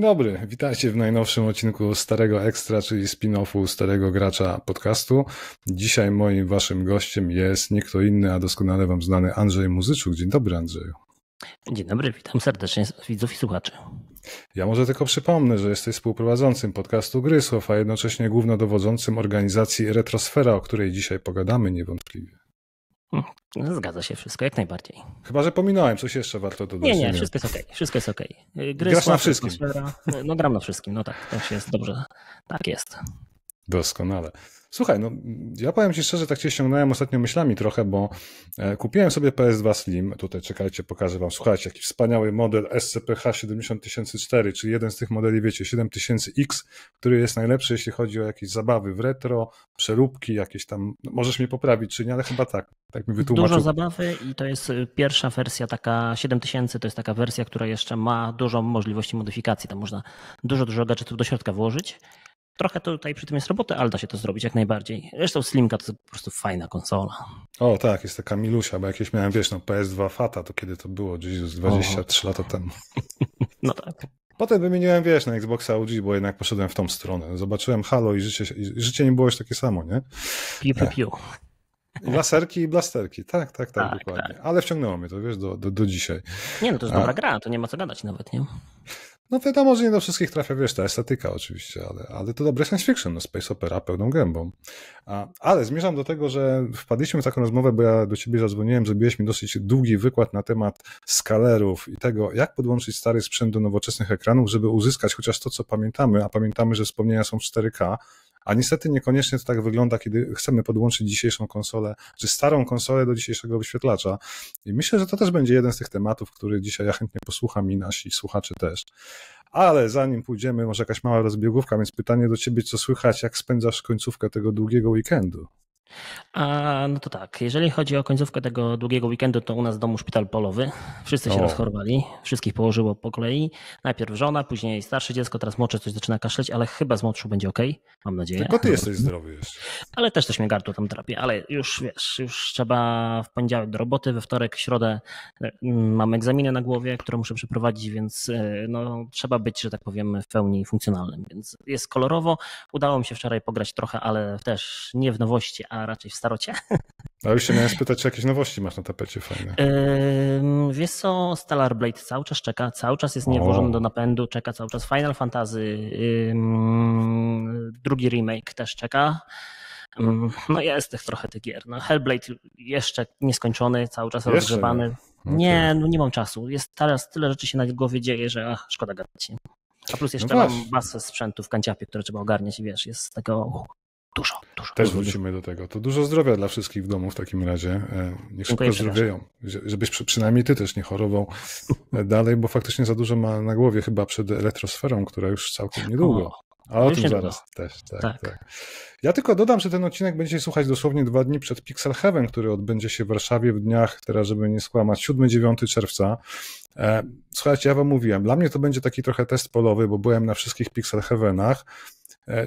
Dzień dobry, witajcie w najnowszym odcinku Starego Ekstra, czyli spin-offu Starego Gracza podcastu. Dzisiaj moim waszym gościem jest nie kto inny, a doskonale wam znany Andrzej Muzyczuk. Dzień dobry Andrzeju. Dzień dobry, witam serdecznie widzów i słuchaczy. Ja może tylko przypomnę, że jesteś współprowadzącym podcastu Grysław, a jednocześnie głównodowodzącym organizacji Retrosfera, o której dzisiaj pogadamy niewątpliwie. No, zgadza się wszystko, jak najbardziej. Chyba, że pominąłem, coś jeszcze warto dodać. Nie, nie, wszystko jest okej, okay, wszystko jest okej. Okay. Grasz na wszystkim. No gram na wszystkim, no tak, to jest dobrze. Tak jest. Doskonale. Słuchaj, no ja powiem Ci szczerze, tak Cię ściągnąłem ostatnio myślami trochę, bo e, kupiłem sobie PS2 Slim, tutaj czekajcie, pokażę Wam, słuchajcie, jaki wspaniały model SCPH 70004, czyli jeden z tych modeli, wiecie, 7000X, który jest najlepszy, jeśli chodzi o jakieś zabawy w retro, przeróbki, jakieś tam, no, możesz mnie poprawić czy nie, ale chyba tak, tak mi wytłumaczył. Dużo zabawy i to jest y, pierwsza wersja, taka 7000, to jest taka wersja, która jeszcze ma dużo możliwości modyfikacji, tam można dużo, dużo gadżetów do środka włożyć Trochę tutaj przy tym jest roboty, ale da się to zrobić jak najbardziej. Zresztą Slimka to po prostu fajna konsola. O tak, jest taka milusia, bo jakieś miałem, wiesz, no PS2 Fata, to kiedy to było? Jesus, 23 o. lata temu. No tak. Potem wymieniłem, wiesz, na Xboxa OG, bo jednak poszedłem w tą stronę. Zobaczyłem Halo i życie, i życie nie było już takie samo, nie? Piu, piu, piu. I laserki i blasterki, tak, tak, tak, tak dokładnie. Tak. Ale wciągnęło mnie to, wiesz, do, do, do dzisiaj. Nie, no to jest A... dobra gra, to nie ma co gadać nawet, nie? No wiadomo, że nie do wszystkich trafia, wiesz, ta estetyka oczywiście, ale, ale to dobre science fiction, no space opera pełną gębą. A, ale zmierzam do tego, że wpadliśmy w taką rozmowę, bo ja do ciebie zadzwoniłem, zrobiłeś mi dosyć długi wykład na temat skalerów i tego, jak podłączyć stary sprzęt do nowoczesnych ekranów, żeby uzyskać chociaż to, co pamiętamy, a pamiętamy, że wspomnienia są w 4K, a niestety niekoniecznie to tak wygląda, kiedy chcemy podłączyć dzisiejszą konsolę, czy starą konsolę do dzisiejszego wyświetlacza. I myślę, że to też będzie jeden z tych tematów, który dzisiaj ja chętnie posłucham i nasi słuchacze też. Ale zanim pójdziemy, może jakaś mała rozbiegówka, więc pytanie do ciebie, co słychać, jak spędzasz końcówkę tego długiego weekendu? A, no to tak, jeżeli chodzi o końcówkę tego długiego weekendu, to u nas w domu szpital polowy. Wszyscy się o. rozchorowali, wszystkich położyło po kolei. Najpierw żona, później starsze dziecko, teraz młodsze coś zaczyna kaszleć, ale chyba z młodszą będzie ok, mam nadzieję. Tylko ty jesteś zdrowy jeszcze. Ale też też mnie gardło tam trapi, ale już wiesz, już trzeba w poniedziałek do roboty, we wtorek, środę mm, mam egzaminy na głowie, które muszę przeprowadzić, więc e, no, trzeba być, że tak powiem, w pełni funkcjonalnym, więc jest kolorowo. Udało mi się wczoraj pograć trochę, ale też nie w nowości, a raczej w starocie. A już się miałem spytać, czy jakieś nowości masz na tapecie fajne. Yy, wiesz co, Stellar Blade cały czas czeka, cały czas jest niewłożony do napędu, czeka cały czas Final Fantasy, yy, drugi remake też czeka. No jest tych trochę tych gier. No Hellblade jeszcze nieskończony, cały czas rozgrzewany. Okay. Nie, no nie mam czasu. Jest teraz tyle rzeczy się na głowie dzieje, że ach, szkoda gadać. A plus jeszcze no mam basę sprzętu w kanciapie, które trzeba ogarniać i wiesz, jest tego Dużo, dużo. Też wrócimy do tego. To dużo zdrowia dla wszystkich w domu w takim razie. E, niech szybko zdrowieją. Żebyś przynajmniej ty też nie chorował e, dalej, bo faktycznie za dużo ma na głowie chyba przed retrosferą, która już całkiem niedługo. O, A o tym zaraz też. Tak, tak. tak. Ja tylko dodam, że ten odcinek będzie słuchać dosłownie dwa dni przed Pixel Heaven, który odbędzie się w Warszawie w dniach, teraz żeby nie skłamać, 7-9 czerwca. E, słuchajcie, ja wam mówiłem, dla mnie to będzie taki trochę test polowy, bo byłem na wszystkich Pixel Heavenach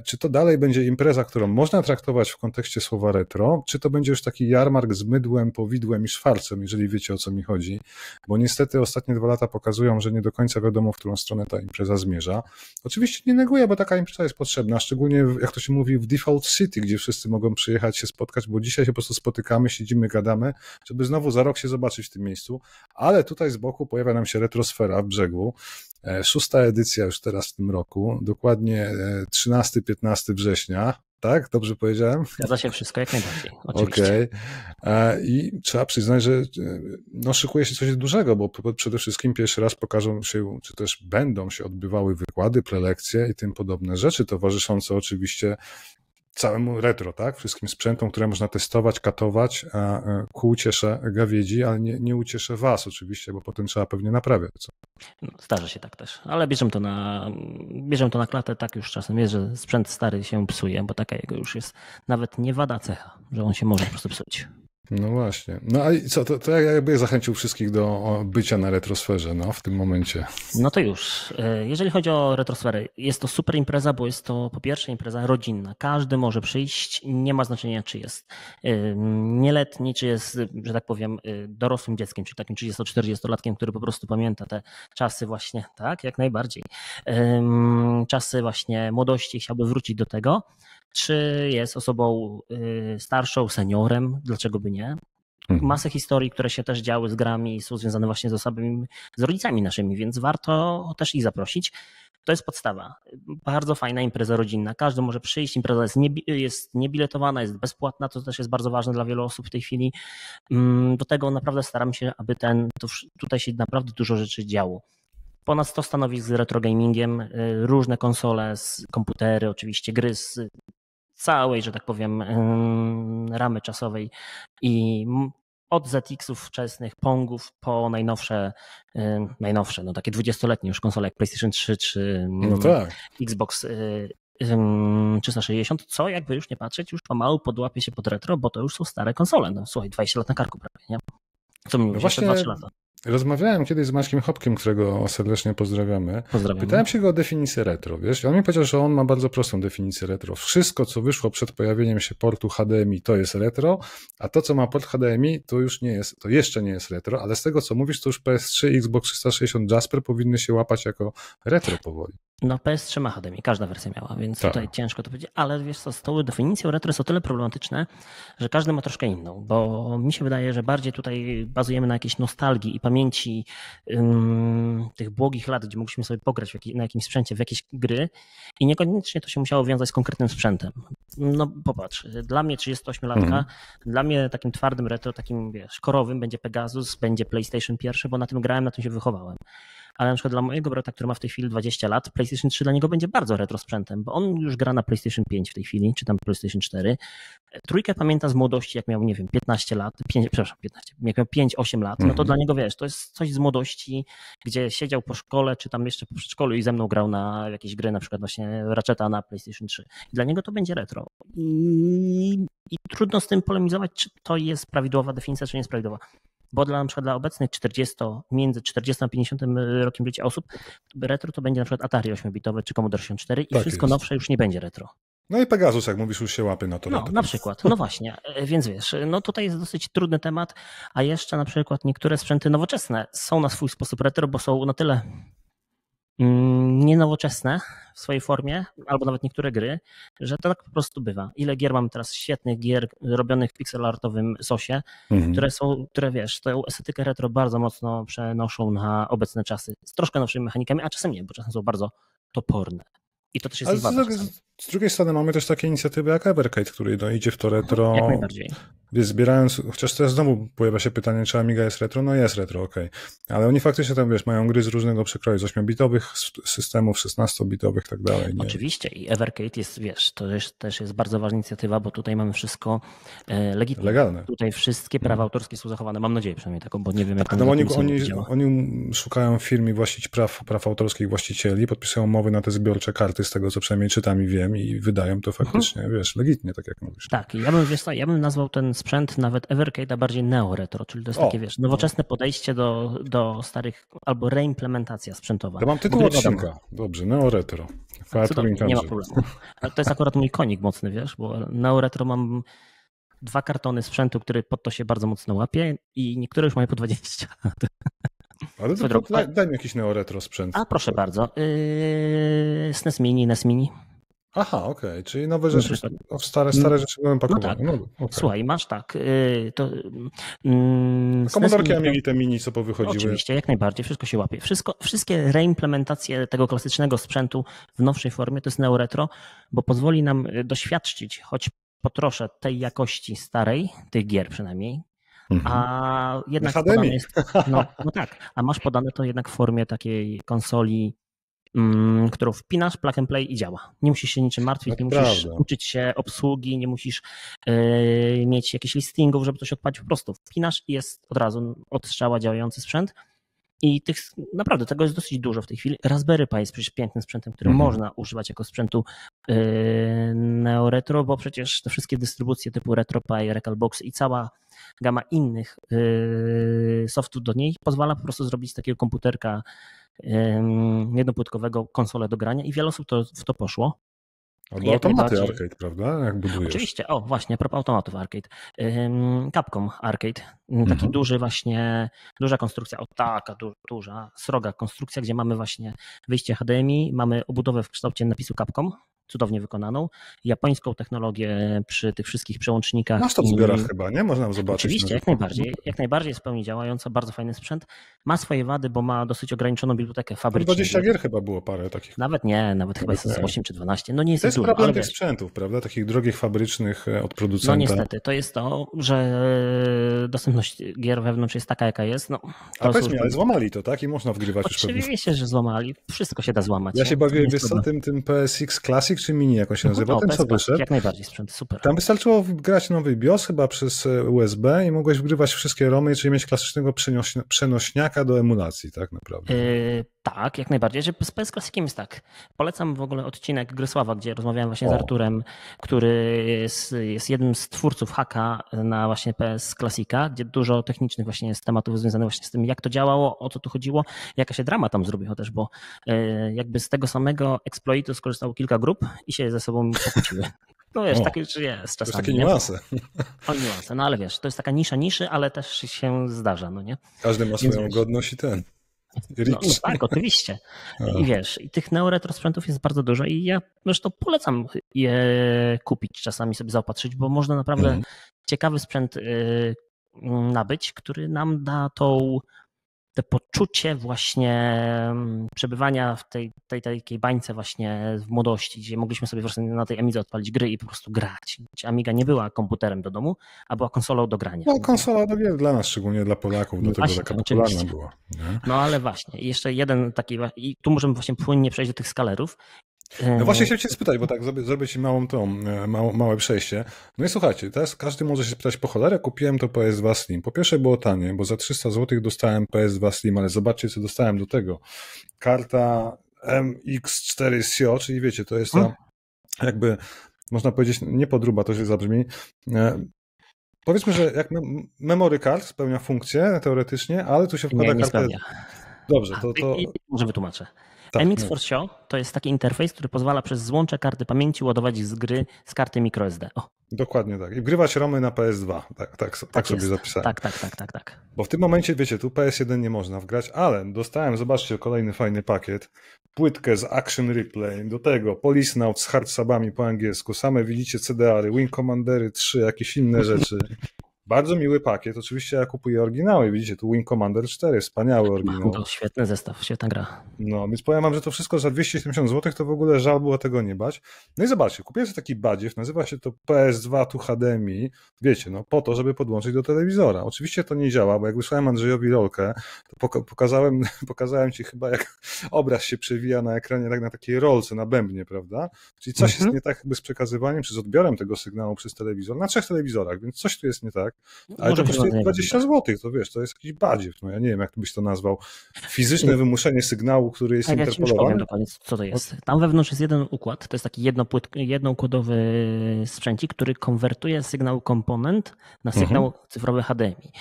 czy to dalej będzie impreza, którą można traktować w kontekście słowa retro, czy to będzie już taki jarmark z mydłem, powidłem i szwarcem, jeżeli wiecie o co mi chodzi? Bo niestety ostatnie dwa lata pokazują, że nie do końca wiadomo, w którą stronę ta impreza zmierza. Oczywiście nie neguję, bo taka impreza jest potrzebna, szczególnie jak to się mówi w Default City, gdzie wszyscy mogą przyjechać się spotkać, bo dzisiaj się po prostu spotykamy, siedzimy, gadamy, żeby znowu za rok się zobaczyć w tym miejscu. Ale tutaj z boku pojawia nam się retrosfera w brzegu. E, szósta edycja już teraz w tym roku, dokładnie 13-15 e, września. Tak? Dobrze powiedziałem? Zgadza się wszystko jak najbardziej. Oczywiście. Okej. Okay. I trzeba przyznać, że e, no, szykuje się coś dużego, bo przede wszystkim pierwszy raz pokażą się, czy też będą się odbywały wykłady, prelekcje i tym podobne rzeczy, towarzyszące oczywiście całemu retro, tak? Wszystkim sprzętom, które można testować, katować, a ku uciesze gawiedzi, ale nie, nie ucieszę was oczywiście, bo potem trzeba pewnie naprawiać. Co? No, zdarza się tak też, ale bierzemy to na bierzemy to na klatę, tak już czasem jest, że sprzęt stary się psuje, bo taka jego już jest nawet nie wada cecha, że on się może po prostu psuć. No właśnie. No a co, to, to jakby zachęcił wszystkich do bycia na retrosferze no, w tym momencie. No to już. E, jeżeli chodzi o retrosferę, jest to super impreza, bo jest to po pierwsze impreza rodzinna. Każdy może przyjść, nie ma znaczenia czy jest e, nieletni, czy jest, że tak powiem, e, dorosłym dzieckiem, czyli takim 30-40-latkiem, który po prostu pamięta te czasy właśnie, tak, jak najbardziej. Czasy właśnie młodości, chciałby wrócić do tego czy jest osobą y, starszą, seniorem, dlaczego by nie. Mhm. Masę historii, które się też działy z grami są związane właśnie z osobami, z rodzicami naszymi, więc warto też ich zaprosić. To jest podstawa. Bardzo fajna impreza rodzinna. Każdy może przyjść. Impreza jest, nie, jest niebiletowana, jest bezpłatna, to też jest bardzo ważne dla wielu osób w tej chwili. Mm, do tego naprawdę staram się, aby ten, tutaj się naprawdę dużo rzeczy działo ponad 100 stanowisk z retro gamingiem, y, różne konsole, komputery, oczywiście gry z całej, że tak powiem, ramy czasowej i od ZX-ów wczesnych, Pongów po najnowsze, najnowsze, no takie dwudziestoletnie już konsole jak PlayStation 3 czy no tak. Xbox 360, co jakby już nie patrzeć, już pomału podłapie się pod retro, bo to już są stare konsole. No słuchaj, 20 lat na karku prawie, nie? Co mi no właśnie, 2-3 lata. Rozmawiałem kiedyś z Maćkiem Hopkiem, którego serdecznie pozdrawiamy. Pozdrawiamy. Pytałem się go o definicję retro, wiesz? I on mi powiedział, że on ma bardzo prostą definicję retro. Wszystko, co wyszło przed pojawieniem się portu HDMI, to jest retro, a to, co ma port HDMI, to już nie jest, to jeszcze nie jest retro, ale z tego, co mówisz, to już PS3 Xbox 360 Jasper powinny się łapać jako retro powoli. No PS3 ma HDMI, każda wersja miała, więc tak. tutaj ciężko to powiedzieć, ale wiesz co, z tą definicją retro jest o tyle problematyczne, że każdy ma troszkę inną, bo mi się wydaje, że bardziej tutaj bazujemy na jakiejś nostalgii i pamięci um, tych błogich lat, gdzie mogliśmy sobie pograć na jakimś sprzęcie w jakieś gry i niekoniecznie to się musiało wiązać z konkretnym sprzętem. No popatrz, dla mnie 38-latka, mhm. dla mnie takim twardym retro, takim wiesz, korowym będzie Pegasus, będzie PlayStation pierwszy, bo na tym grałem, na tym się wychowałem ale na przykład dla mojego brata, który ma w tej chwili 20 lat, PlayStation 3 dla niego będzie bardzo retro sprzętem, bo on już gra na PlayStation 5 w tej chwili, czy tam PlayStation 4. Trójkę pamięta z młodości, jak miał, nie wiem, 15 lat, 5, przepraszam, 15, jak miał 5-8 lat, no to mhm. dla niego, wiesz, to jest coś z młodości, gdzie siedział po szkole, czy tam jeszcze po przedszkolu i ze mną grał na jakieś gry, na przykład właśnie Ratcheta na PlayStation 3. I dla niego to będzie retro. I, I trudno z tym polemizować, czy to jest prawidłowa definicja, czy nie jest prawidłowa bo dla, na przykład dla obecnych 40, między 40 a 50 rokiem życia osób, retro to będzie na przykład Atari 8-bitowe czy Commodore 64 i tak wszystko jest. nowsze już nie będzie retro. No i Pegasus, jak mówisz, już się łapie na to. No, na przykład. No właśnie, e, więc wiesz, no tutaj jest dosyć trudny temat, a jeszcze na przykład niektóre sprzęty nowoczesne są na swój sposób retro, bo są na tyle nienowoczesne w swojej formie, albo nawet niektóre gry, że to tak po prostu bywa. Ile gier mam teraz świetnych gier robionych w pixelartowym sosie, mhm. które są, które wiesz, tę estetykę retro bardzo mocno przenoszą na obecne czasy z troszkę nowszymi mechanikami, a czasem nie, bo czasem są bardzo toporne. I to też jest Ale z, z, drugiej strony mamy też takie inicjatywy jak Evercade, który no, idzie w to retro. Jak najbardziej. Więc zbierając, chociaż teraz znowu pojawia się pytanie, czy Amiga jest retro? No jest retro, okej. Okay. Ale oni faktycznie tam, wiesz, mają gry z różnego przekroju, z 8-bitowych systemów, 16-bitowych i tak dalej. Nie? Oczywiście i Evercade jest, wiesz, to jest, też jest bardzo ważna inicjatywa, bo tutaj mamy wszystko e, legitne. Legalne. Tutaj wszystkie prawa hmm. autorskie są zachowane, mam nadzieję przynajmniej taką, bo nie wiem jak tak, to no oni, oni, oni szukają firm i praw, praw autorskich właścicieli, podpisują umowy na te zbiorcze karty, z tego co przynajmniej czytam i wiem i wydają to faktycznie, hmm. wiesz, legitnie, tak jak mówisz. Tak, ja bym, wiesz, ja bym nazwał ten sprzęt nawet Evercade Evercade, a bardziej neo-retro, czyli to jest o, takie, wiesz, nowoczesne podejście do, do starych, albo reimplementacja sprzętowa. To mam tytuł odcinka. Dobrze, neo-retro. Nie ma problemu. To jest akurat mój konik mocny, wiesz, bo neo-retro mam dwa kartony sprzętu, który pod to się bardzo mocno łapie i niektóre już mają po 20 Ale to, to daj, daj mi jakiś neo-retro sprzęt. A proszę bardzo. Yy, SNES Mini, NES Mini. Aha, okej, okay. czyli nowe rzeczy, stare, stare rzeczy były pakowane. No tak. No, okay. Słuchaj, masz tak, y, to... Mm, Komodorki mieli te mini, co powychodziły. Oczywiście, jak najbardziej, wszystko się łapie. Wszystko, wszystkie reimplementacje tego klasycznego sprzętu w nowszej formie to jest neoretro, bo pozwoli nam y, doświadczyć, choć po trosze tej jakości starej, tych gier przynajmniej, mhm. a jednak podane jest, no, no tak, a masz podane to jednak w formie takiej konsoli którą wpinasz plug and play i działa. Nie musisz się niczym martwić, nie musisz uczyć się obsługi, nie musisz yy, mieć jakichś listingów, żeby to się odpalić. Po prostu wpinasz i jest od razu od strzała działający sprzęt. I tych, naprawdę tego jest dosyć dużo w tej chwili. Raspberry Pi jest przecież pięknym sprzętem, który mhm. można używać jako sprzętu yy, neoretro, bo przecież te wszystkie dystrybucje typu RetroPie, Recalbox i cała gama innych yy, softów do niej pozwala po prostu zrobić z takiego komputerka jednopłytkowego konsolę do grania i wiele osób to, w to poszło. Albo automaty arcade, prawda? Jak budujesz. Oczywiście, o właśnie, propos automatów arcade. Capcom Arcade, taki mhm. duży właśnie, duża konstrukcja, o taka du duża, sroga konstrukcja, gdzie mamy właśnie wyjście HDMI, mamy obudowę w kształcie napisu Capcom, cudownie wykonaną. Japońską technologię przy tych wszystkich przełącznikach. Masz to w zbiorach i... chyba, nie? Można zobaczyć. Oczywiście, jak najbardziej. Jak najbardziej jest w pełni działająca, bardzo fajny sprzęt. Ma swoje wady, bo ma dosyć ograniczoną bibliotekę fabryczną. 20 gier chyba było parę takich. Nawet nie, nawet chyba jest 8 czy 12. No nie jest To jest dużo, problem tych sprzętów, prawda? Takich drogich fabrycznych e, od producenta. No niestety, to jest to, że dostępność gier wewnątrz jest taka, jaka jest. No, A powiedz mi, ale złamali to, tak? I można wgrywać Oczywiście, już pewnie. że złamali. Wszystko się da złamać. Ja się bawiłem, wiesz co, tym, tym PSX Classic czy Mini, jak on się nazywa? No, ten co wyszedł. Jak najbardziej sprzęt, super. Tam wystarczyło grać nowy BIOS chyba przez e, USB i mogłeś wgrywać wszystkie ROMy, czyli mieć klasycznego przenośniaka do emulacji, tak naprawdę. Yy, tak, jak najbardziej. Że z PS Classiciem jest tak. Polecam w ogóle odcinek Grysława, gdzie rozmawiałem właśnie o. z Arturem, który jest, jest jednym z twórców haka na właśnie PS Classica, gdzie dużo technicznych właśnie jest tematów związanych właśnie z tym, jak to działało, o co tu chodziło, jaka się drama tam zrobiła też, bo yy, jakby z tego samego exploitu skorzystało kilka grup i się ze sobą pokłóciły. No wiesz, o, takie rzeczy jest czasami. To takie niuanse. O niuanse, no ale wiesz, to jest taka nisza niszy, ale też się zdarza, no nie? Każdy ma swoją godność i ten. No, no, tak, oczywiście. I wiesz, i tych neoretro sprzętów jest bardzo dużo i ja zresztą polecam je kupić, czasami sobie zaopatrzyć, bo można naprawdę mm. ciekawy sprzęt y, nabyć, który nam da tą te poczucie właśnie mm, przebywania w tej, tej takiej bańce właśnie w młodości, gdzie mogliśmy sobie właśnie na tej Amidze odpalić gry i po prostu grać. Amiga nie była komputerem do domu, a była konsolą do grania. No konsola do gier dla nas, szczególnie dla Polaków, no dlatego właśnie, taka popularna była. Nie? No ale właśnie, jeszcze jeden taki, i tu możemy właśnie płynnie przejść do tych skalerów no właśnie chciałem cię spytać, bo tak zrobię, zrobię ci małą tą, e, małe, małe przejście. No i słuchajcie, teraz każdy może się spytać po cholerę, kupiłem to PS2 Slim. Po pierwsze było tanie, bo za 300 zł dostałem PS2 Slim, ale zobaczcie co dostałem do tego. Karta MX4 SIO, czyli wiecie, to jest ta jakby, można powiedzieć, nie podruba, to się zabrzmi. E, powiedzmy, że jak memory card spełnia funkcję teoretycznie, ale tu się wkłada nie, nie kartę... Spełnia. Dobrze, to... to... Może wytłumaczę. Tak, MX for Show to jest taki interfejs, który pozwala przez złącze karty pamięci ładować z gry z karty microSD. O. Dokładnie tak. I wgrywać ROMy na PS2. Tak, tak, tak, tak sobie zapisałem. Tak, tak, tak, tak, tak. Bo w tym momencie, wiecie, tu PS1 nie można wgrać, ale dostałem, zobaczcie, kolejny fajny pakiet. Płytkę z Action Replay, do tego Police Note z hard po angielsku, same widzicie CDR-y, Wing Commandery 3, jakieś inne rzeczy. Bardzo miły pakiet. Oczywiście ja kupuję oryginały. Widzicie, tu Wing Commander 4, wspaniały oryginał. To świetny zestaw, świetna gra. No, więc powiem wam, że to wszystko za 270 zł to w ogóle żal było tego nie bać. No i zobaczcie, kupiłem sobie taki badziew, nazywa się to PS2 tu HDMI. Wiecie, no po to, żeby podłączyć do telewizora. Oczywiście to nie działa, bo jak wysłałem Andrzejowi rolkę, to pokazałem, pokazałem ci chyba jak obraz się przewija na ekranie tak na takiej rolce, na bębnie, prawda? Czyli coś mhm. jest nie tak jakby z przekazywaniem czy z odbiorem tego sygnału przez telewizor na trzech telewizorach, więc coś tu jest nie tak tak? Ale Może to kosztuje 20 zł, to wiesz, to jest jakiś badziew. No ja nie wiem, jak byś to nazwał. Fizyczne wymuszenie sygnału, który jest tak, interpolowany. Ja powiem co to jest. Tam wewnątrz jest jeden układ, to jest taki jednopłyt, jednoukładowy sprzęcik, który konwertuje sygnał komponent na sygnał mhm. cyfrowy HDMI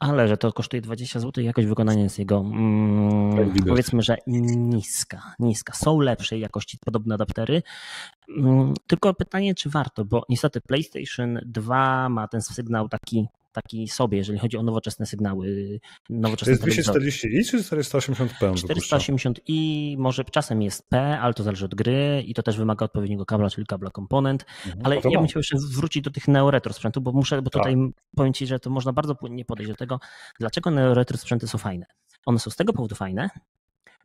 ale że to kosztuje 20 zł i jakość wykonania jest jego mm, powiedzmy, że niska, niska. Są lepszej jakości podobne adaptery, mm, tylko pytanie, czy warto, bo niestety PlayStation 2 ma ten sygnał taki taki sobie, jeżeli chodzi o nowoczesne sygnały. Nowoczesne to jest 240i czy 480p? 480i, może czasem jest P, ale to zależy od gry i to też wymaga odpowiedniego kabla, czyli kabla komponent. Mhm, ale ja bym chciał jeszcze wrócić do tych neoretro sprzętów, bo muszę, bo tutaj tak. powiem Ci, że to można bardzo płynnie podejść do tego, dlaczego neoretro sprzęty są fajne. One są z tego powodu fajne,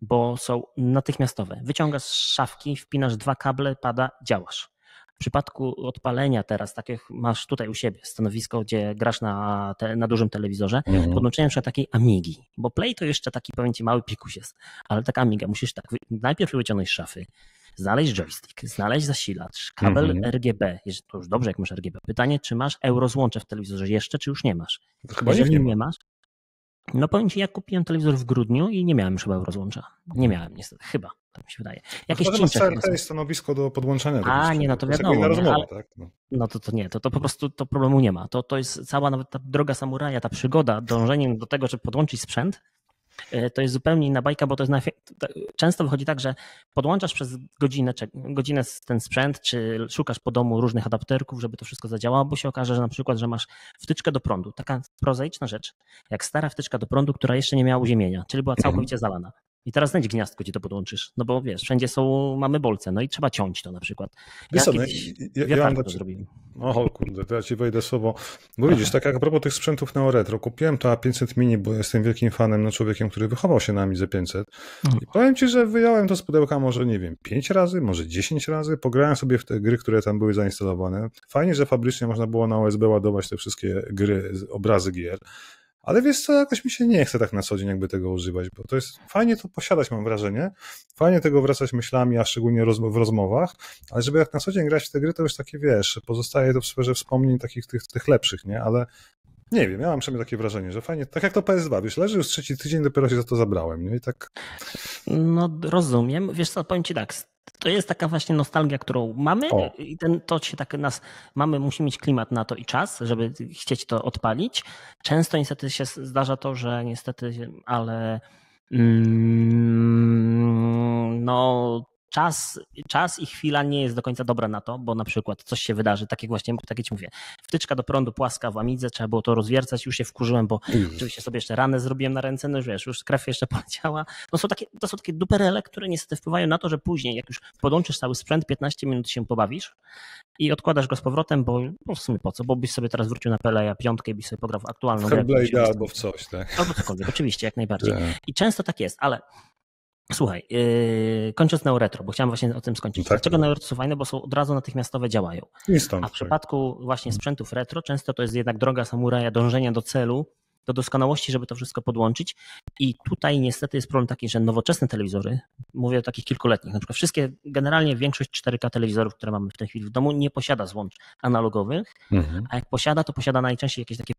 bo są natychmiastowe. Wyciągasz z szafki, wpinasz dwa kable, pada, działasz W przypadku odpalenia teraz, tak jak masz tutaj u siebie stanowisko, gdzie grasz na, te, na dużym telewizorze, mhm. podłączenie na takiej Amigi, bo Play to jeszcze taki, powiem ci, mały pikus jest, ale taka Amiga, musisz tak najpierw wyciągnąć z szafy, znaleźć joystick, znaleźć zasilacz, kabel mhm. RGB. To już dobrze, jak masz RGB. Pytanie, czy masz eurozłącze w telewizorze jeszcze, czy już nie masz? Chyba Jeżeli nie, nie masz, no powiem ci, ja kupiłem telewizor w grudniu i nie miałem już chyba rozłącza. Nie miałem niestety, chyba, tak mi się wydaje. Jakieś no, CRT jest stanowisko do podłączania. A, nie, no to wiadomo. Nie, ale... tak? no. no. to, to nie, to, to po prostu to problemu nie ma. To, to jest cała nawet ta droga samuraja, ta przygoda, dążeniem do tego, żeby podłączyć sprzęt, to jest zupełnie inna bajka, bo to jest na, często wychodzi tak, że podłączasz przez godzinę, godzinę ten sprzęt, czy szukasz po domu różnych adapterków, żeby to wszystko zadziałało, bo się okaże, że na przykład, że masz wtyczkę do prądu. Taka prozaiczna rzecz, jak stara wtyczka do prądu, która jeszcze nie miała uziemienia, czyli była całkowicie zalana. I teraz znajdź gniazdko, gdzie to podłączysz. No bo wiesz, wszędzie są, mamy bolce, no i trzeba ciąć to na przykład. Ja, co, no, ja, ja mam to zrobiłem. O kurde, to ja ci wejdę słowo. Bo widzisz, tak jak a propos tych sprzętów Neo Retro, kupiłem to A500 Mini, bo jestem wielkim fanem, no człowiekiem, który wychował się na Amidze 500. Mhm. I powiem ci, że wyjąłem to z pudełka może, nie wiem, 5 razy, może 10 razy, pograłem sobie w te gry, które tam były zainstalowane. Fajnie, że fabrycznie można było na USB ładować te wszystkie gry, obrazy gier. Ale wiesz co, jakoś mi się nie chce tak na co dzień jakby tego używać, bo to jest fajnie to posiadać, mam wrażenie. Fajnie tego wracać myślami, a szczególnie w rozmowach, ale żeby jak na co dzień grać w te gry, to już takie, wiesz, pozostaje to w sferze wspomnień takich tych, tych lepszych, nie? Ale nie wiem, ja mam przynajmniej takie wrażenie, że fajnie, tak jak to PS2, wiesz, leży już trzeci tydzień, dopiero się za to zabrałem, nie? I tak... No rozumiem, wiesz co, powiem ci tak, to jest taka właśnie nostalgia, którą mamy o. i ten, to się tak nas, mamy, musimy mieć klimat na to i czas, żeby chcieć to odpalić. Często niestety się zdarza to, że niestety, ale mm, no czas, czas i chwila nie jest do końca dobra na to, bo na przykład coś się wydarzy, tak jak właśnie, tak jak ci mówię, wtyczka do prądu płaska w Amidze, trzeba było to rozwiercać, już się wkurzyłem, bo mm. oczywiście sobie jeszcze ranę zrobiłem na ręce, no wiesz, już krew jeszcze poleciała. No są takie, to są takie duperele, które niestety wpływają na to, że później, jak już podłączysz cały sprzęt, 15 minut się pobawisz i odkładasz go z powrotem, bo no w sumie po co, bo byś sobie teraz wrócił na Peleja piątkę i byś sobie pograł w aktualną grę. albo w coś, tak? Albo cokolwiek, oczywiście, jak najbardziej. Tak. I często tak jest, ale Słuchaj, yy, kończąc Neuretro, bo chciałem właśnie o tym skończyć. Tak. Dlaczego Neuretro są fajne? Bo są od razu natychmiastowe działają. Stąd, A w tak. przypadku właśnie sprzętów retro często to jest jednak droga samuraja dążenia do celu, do doskonałości, żeby to wszystko podłączyć. I tutaj niestety jest problem taki, że nowoczesne telewizory, mówię o takich kilkuletnich, na przykład wszystkie, generalnie większość 4K telewizorów, które mamy w tej chwili w domu, nie posiada złącz analogowych, mhm. a jak posiada, to posiada najczęściej jakieś takie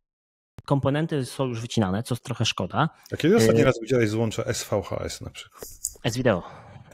komponenty są już wycinane, co trochę szkoda. A kiedy ostatni y, raz widziałeś złącze SVHS na przykład? S-Video.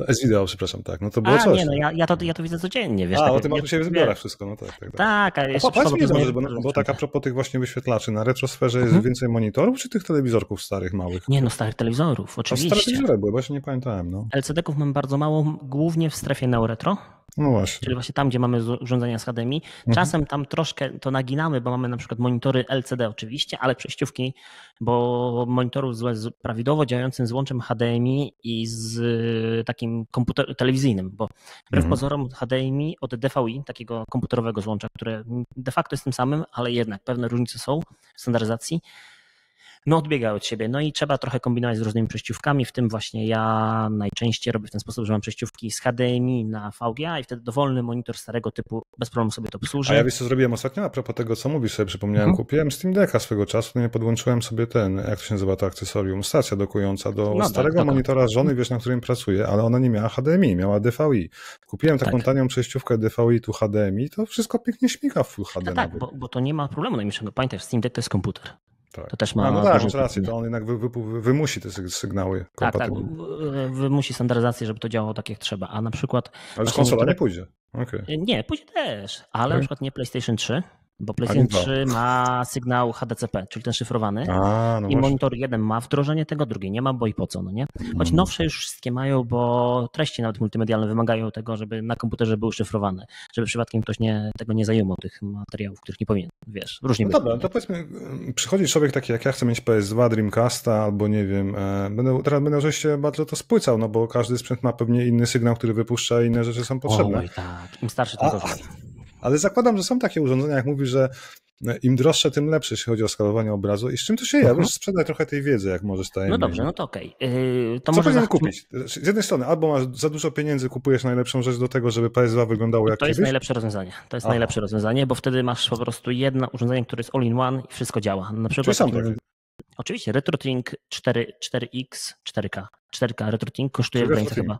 S-Video, przepraszam, tak. No to było A, coś. nie, no ja, ja, to, ja to widzę codziennie, wiesz. A, tak, bo ty masz u siebie wszystko, no tak, tak. Tak, tak a jeszcze... A powiedz mi, może, bo, bo tak a propos tych właśnie wyświetlaczy, na retrosferze jest mhm. więcej monitorów, czy tych telewizorków starych, małych? Nie, no starych telewizorów, oczywiście. A stare telewizory były, bo ja się nie pamiętałem, no. LCD-ków mam bardzo mało, głównie w strefie neoretro. No właśnie. Czyli właśnie tam, gdzie mamy urządzenia z HDMI. Mhm. Czasem tam troszkę to naginamy, bo mamy na przykład monitory LCD oczywiście, ale przejściówki, bo monitorów z, z prawidłowo działającym złączem HDMI i z y, takim komputer telewizyjnym, bo wbrew mhm. pozorom HDMI od DVI, takiego komputerowego złącza, które de facto jest tym samym, ale jednak pewne różnice są w standaryzacji, no odbiega od siebie. No i trzeba trochę kombinować z różnymi przejściówkami, w tym właśnie ja najczęściej robię w ten sposób, że mam przejściówki z HDMI na VGA i wtedy dowolny monitor starego typu bez problemu sobie to obsłuży. A ja wiesz co zrobiłem ostatnio? A propos tego, co mówisz, sobie przypomniałem, mhm. kupiłem Steam Decka swego czasu, no i podłączyłem sobie ten, jak to się nazywa to akcesorium, stacja dokująca do no, tak, starego tak, monitora żony, wiesz, na którym pracuję, ale ona nie miała HDMI, miała DVI. Kupiłem taką tak. tanią przejściówkę DVI tu HDMI, to wszystko pięknie śmiga w Full HD. No tak, bo, bo, to nie ma problemu najmniejszego. Pamiętaj, Steam Deck to jest komputer. Tak. To też ma. A, no tak, masz rację, to on jednak wy, wy, wymusi te sygnały. Tak, tak, wymusi standaryzację, żeby to działało tak jak trzeba. A na przykład. Ale konsola nie pójdzie. Okay. Nie, pójdzie też, ale okay. na przykład nie PlayStation 3, bo PlayStation 3 ma sygnał HDCP, czyli ten szyfrowany. A, no I monitor jeden ma wdrożenie tego, drugi nie ma, bo i po co, no nie? Choć mm. nowsze już wszystkie mają, bo treści nawet multimedialne wymagają tego, żeby na komputerze były szyfrowane, żeby przypadkiem ktoś nie, tego nie zajmował, tych materiałów, których nie powinien, wiesz, różnie No dobra, to powiedzmy, przychodzi człowiek taki jak ja, chcę mieć PS2, Dreamcasta, albo nie wiem, e, będę, teraz będę oczywiście bardzo to spłycał, no bo każdy sprzęt ma pewnie inny sygnał, który wypuszcza i inne rzeczy są potrzebne. Oj, tak, im starszy, tym gorzej. Ale zakładam, że są takie urządzenia, jak mówisz, że im droższe, tym lepsze, jeśli chodzi o skalowanie obrazu. I z czym to się je? Mhm. Sprzedaj trochę tej wiedzy, jak możesz tajemnie. No dobrze, no to okej. Okay. Yy, to Co powinienem kupić? Z jednej strony, albo masz za dużo pieniędzy, kupujesz najlepszą rzecz do tego, żeby PS2 wyglądało jak To jest najlepsze rozwiązanie. To jest Aha. najlepsze rozwiązanie, bo wtedy masz po prostu jedno urządzenie, które jest all-in-one i wszystko działa. Na przykład Czyli Oczywiście, RetroTink 4, 4X, 4K. 4K RetroTink kosztuje w granicach chyba.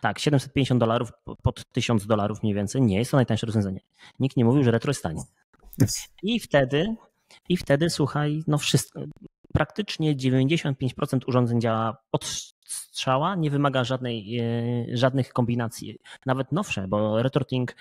Tak, 750 dolarów pod 1000 dolarów mniej więcej. Nie jest to najtańsze rozwiązanie. Nikt nie mówił, że retro jest tanie. I wtedy, i wtedy słuchaj, no wszystko, praktycznie 95% urządzeń działa od strzała, nie wymaga żadnej, e, żadnych kombinacji. Nawet nowsze, bo RetroTink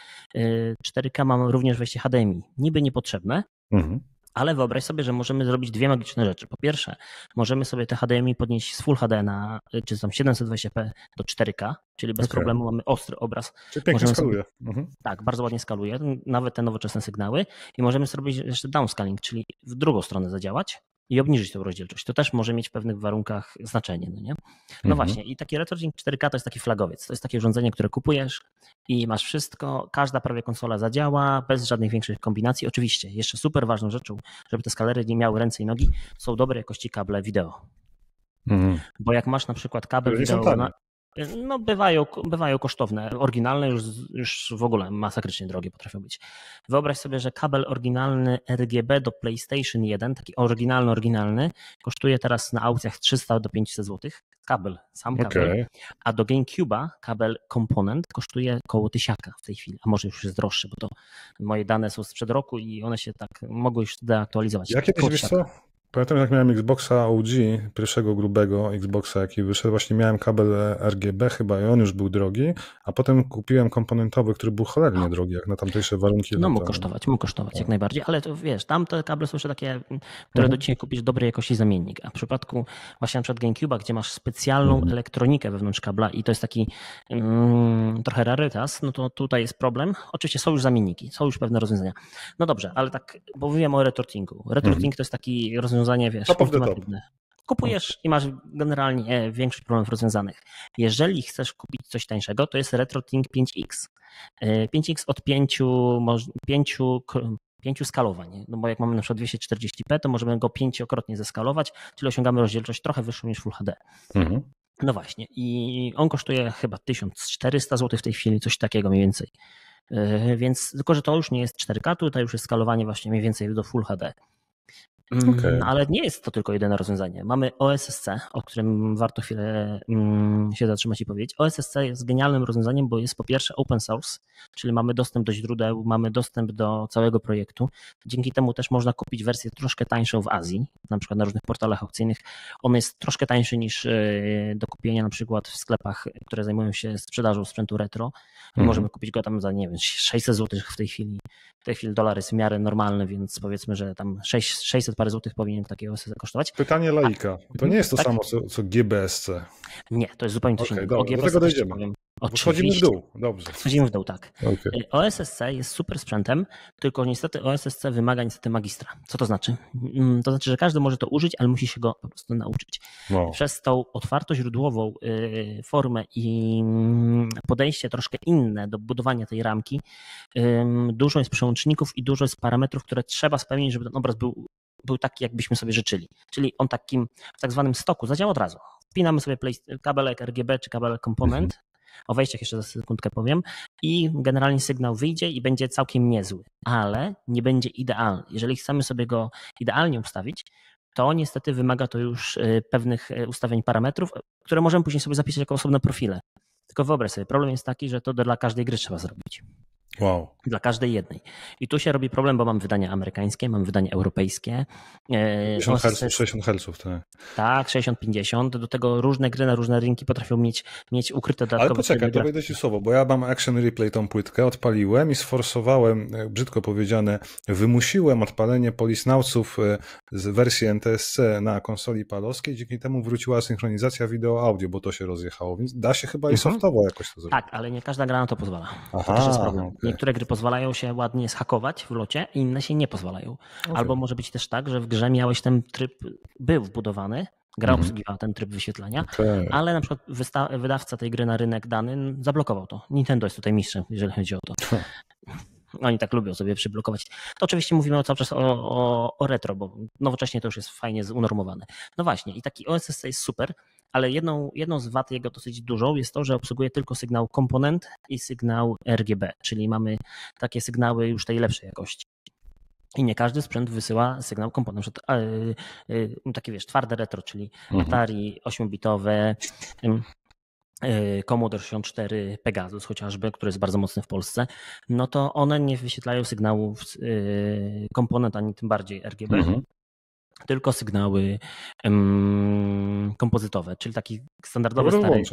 4K e, mam również wejście HDMI. Niby niepotrzebne, mhm. Ale wyobraź sobie, że możemy zrobić dwie magiczne rzeczy. Po pierwsze, możemy sobie te HDMI podnieść z Full HD na, czy tam 720p do 4K, czyli bez okay. problemu mamy ostry obraz. Czyli pięknie możemy skaluje. Sobie, mhm. Tak, bardzo ładnie skaluje, nawet te nowoczesne sygnały i możemy zrobić jeszcze downscaling, czyli w drugą stronę zadziałać i obniżyć tą rozdzielczość. To też może mieć w pewnych warunkach znaczenie. No, nie? no mhm. właśnie, i taki RetroGink 4K to jest taki flagowiec. To jest takie urządzenie, które kupujesz i masz wszystko, każda prawie konsola zadziała, bez żadnych większych kombinacji. Oczywiście, jeszcze super ważną rzeczą, żeby te skalery nie miały ręce i nogi, są dobre jakości kable wideo. Mhm. Bo jak masz na przykład kabel wideo na, no bywają, bywają kosztowne. Oryginalne już, już w ogóle masakrycznie drogie potrafią być. Wyobraź sobie, że kabel oryginalny RGB do PlayStation 1, taki oryginalny, oryginalny, kosztuje teraz na aukcjach 300 do 500 zł. Kabel, sam kabel. Okay. A do GameCube'a kabel komponent kosztuje około tysiaka w tej chwili, a może już jest droższy, bo to moje dane są sprzed roku i one się tak mogły już deaktualizować. Jakie wiesz co? Pamiętam, jak miałem Xboxa OG, pierwszego grubego Xboxa, jaki wyszedł, właśnie miałem kabel RGB chyba i on już był drogi, a potem kupiłem komponentowy, który był cholernie drogi, jak na tamtejsze warunki. No mógł kosztować, mógł kosztować jak najbardziej, ale to wiesz, tam te kable są jeszcze takie, które mhm. do dzisiaj kupisz dobrej jakości zamiennik, a w przypadku właśnie na przykład GameCube'a, gdzie masz specjalną mhm. elektronikę wewnątrz kabla i to jest taki mm, trochę rarytas, no to tutaj jest problem. Oczywiście są już zamienniki, są już pewne rozwiązania. No dobrze, ale tak, bo mówiłem o RetroThinku. RetroThink mhm. to jest taki rozwiązanie rozwiązanie, wiesz, ultimatywne. Kupujesz i masz generalnie e, większość problemów rozwiązanych. Jeżeli chcesz kupić coś tańszego, to jest RetroTink 5X. 5X e, od 5, 5, 5 skalowań. No bo jak mamy na przykład 240p, to możemy go pięciokrotnie zeskalować, czyli osiągamy rozdzielczość trochę wyższą niż Full HD. Mhm. No właśnie, i on kosztuje chyba 1400 zł w tej chwili, coś takiego mniej więcej. E, więc tylko, że to już nie jest 4K, tutaj już jest skalowanie właśnie mniej więcej do Full HD. Mm, okay. Ale nie jest to tylko jedyne rozwiązanie. Mamy OSSC, o którym warto chwilę mm, się zatrzymać i powiedzieć. OSSC jest genialnym rozwiązaniem, bo jest po pierwsze open source, czyli mamy dostęp do źródeł, mamy dostęp do całego projektu. Dzięki temu też można kupić wersję troszkę tańszą w Azji, na przykład na różnych portalach aukcyjnych. On jest troszkę tańszy niż e, do kupienia na przykład w sklepach, które zajmują się sprzedażą sprzętu retro. Mhm. Możemy kupić go tam za, nie wiem, 600 zł w tej chwili. W tej chwili dolar jest w miarę normalny, więc powiedzmy, że tam 600 parę złotych powinien takiego kosztować. Pytanie laika. To nie jest to tak. samo co, co GBSC. Nie, to jest zupełnie coś okay, innego. Dobra, do tego dojdziemy. Powiem. Schodzimy w dół, dobrze. Schodzimy w dół, tak. Okay. OSSC jest super sprzętem, tylko niestety OSSC wymaga niestety magistra. Co to znaczy? Mm, to znaczy, że każdy może to użyć, ale musi się go po prostu nauczyć. No. Przez tą otwarto źródłową y, formę i mm, podejście troszkę inne do budowania tej ramki, dużo jest przełączników i dużo jest parametrów, które trzeba spełnić, żeby ten obraz był był taki, jakbyśmy sobie życzyli. Czyli on takim w tak zwanym stoku zadziała od razu. Wpinamy sobie kabelek RGB czy kabelek komponent, mhm. o wejściach jeszcze za sekundkę powiem, i generalnie sygnał wyjdzie i będzie całkiem niezły, ale nie będzie idealny. Jeżeli chcemy sobie go idealnie ustawić, to niestety wymaga to już y, pewnych y, ustawień parametrów, które możemy później sobie zapisać jako osobne profile. Tylko wyobraź sobie, problem jest taki, że to dla każdej gry trzeba zrobić. Wow. Dla każdej jednej. I tu się robi problem, bo mam wydania amerykańskie, mam wydanie europejskie. 60 Hz, 60 Hz, tak. Tak, 60-50. Do tego różne gry na różne rynki potrafią mieć, mieć ukryte dodatkowe... Ale poczekaj, to wejdę ci słowo, bo ja mam Action Replay tą płytkę, odpaliłem i sforsowałem, brzydko powiedziane, wymusiłem odpalenie polisnauców e, z wersji NTSC na konsoli palowskiej, dzięki temu wróciła synchronizacja wideo-audio, bo to się rozjechało, więc da się chyba i mhm. softowo jakoś to zrobić. Tak, ale nie każda gra na to pozwala. Aha, to też jest problem. Niektóre gry pozwalają się ładnie zhakować w locie, inne się nie pozwalają. Okay. Albo może być też tak, że w grze miałeś ten tryb, był wbudowany, gra mm. obsługiwała ten tryb wyświetlania, okay. ale na przykład wydawca tej gry na rynek dany zablokował to. Nintendo jest tutaj mistrzem, jeżeli chodzi o to. Oni tak lubią sobie przyblokować. To oczywiście mówimy cały czas o, o, o retro, bo nowocześnie to już jest fajnie unormowane. No właśnie, i taki OSS jest super, ale jedną, jedną z wad jego dosyć dużą jest to, że obsługuje tylko sygnał komponent i sygnał RGB, czyli mamy takie sygnały już tej lepszej jakości. I nie każdy sprzęt wysyła sygnał komponent. Yy, yy, takie wiesz, twarde retro, czyli mhm. Atari 8-bitowe, yy, Commodore 64, Pegasus chociażby, który jest bardzo mocny w Polsce, no to one nie wyświetlają sygnałów y, komponent, ani tym bardziej RGB. Mhm tylko sygnały um, kompozytowe, czyli taki standardowy stary,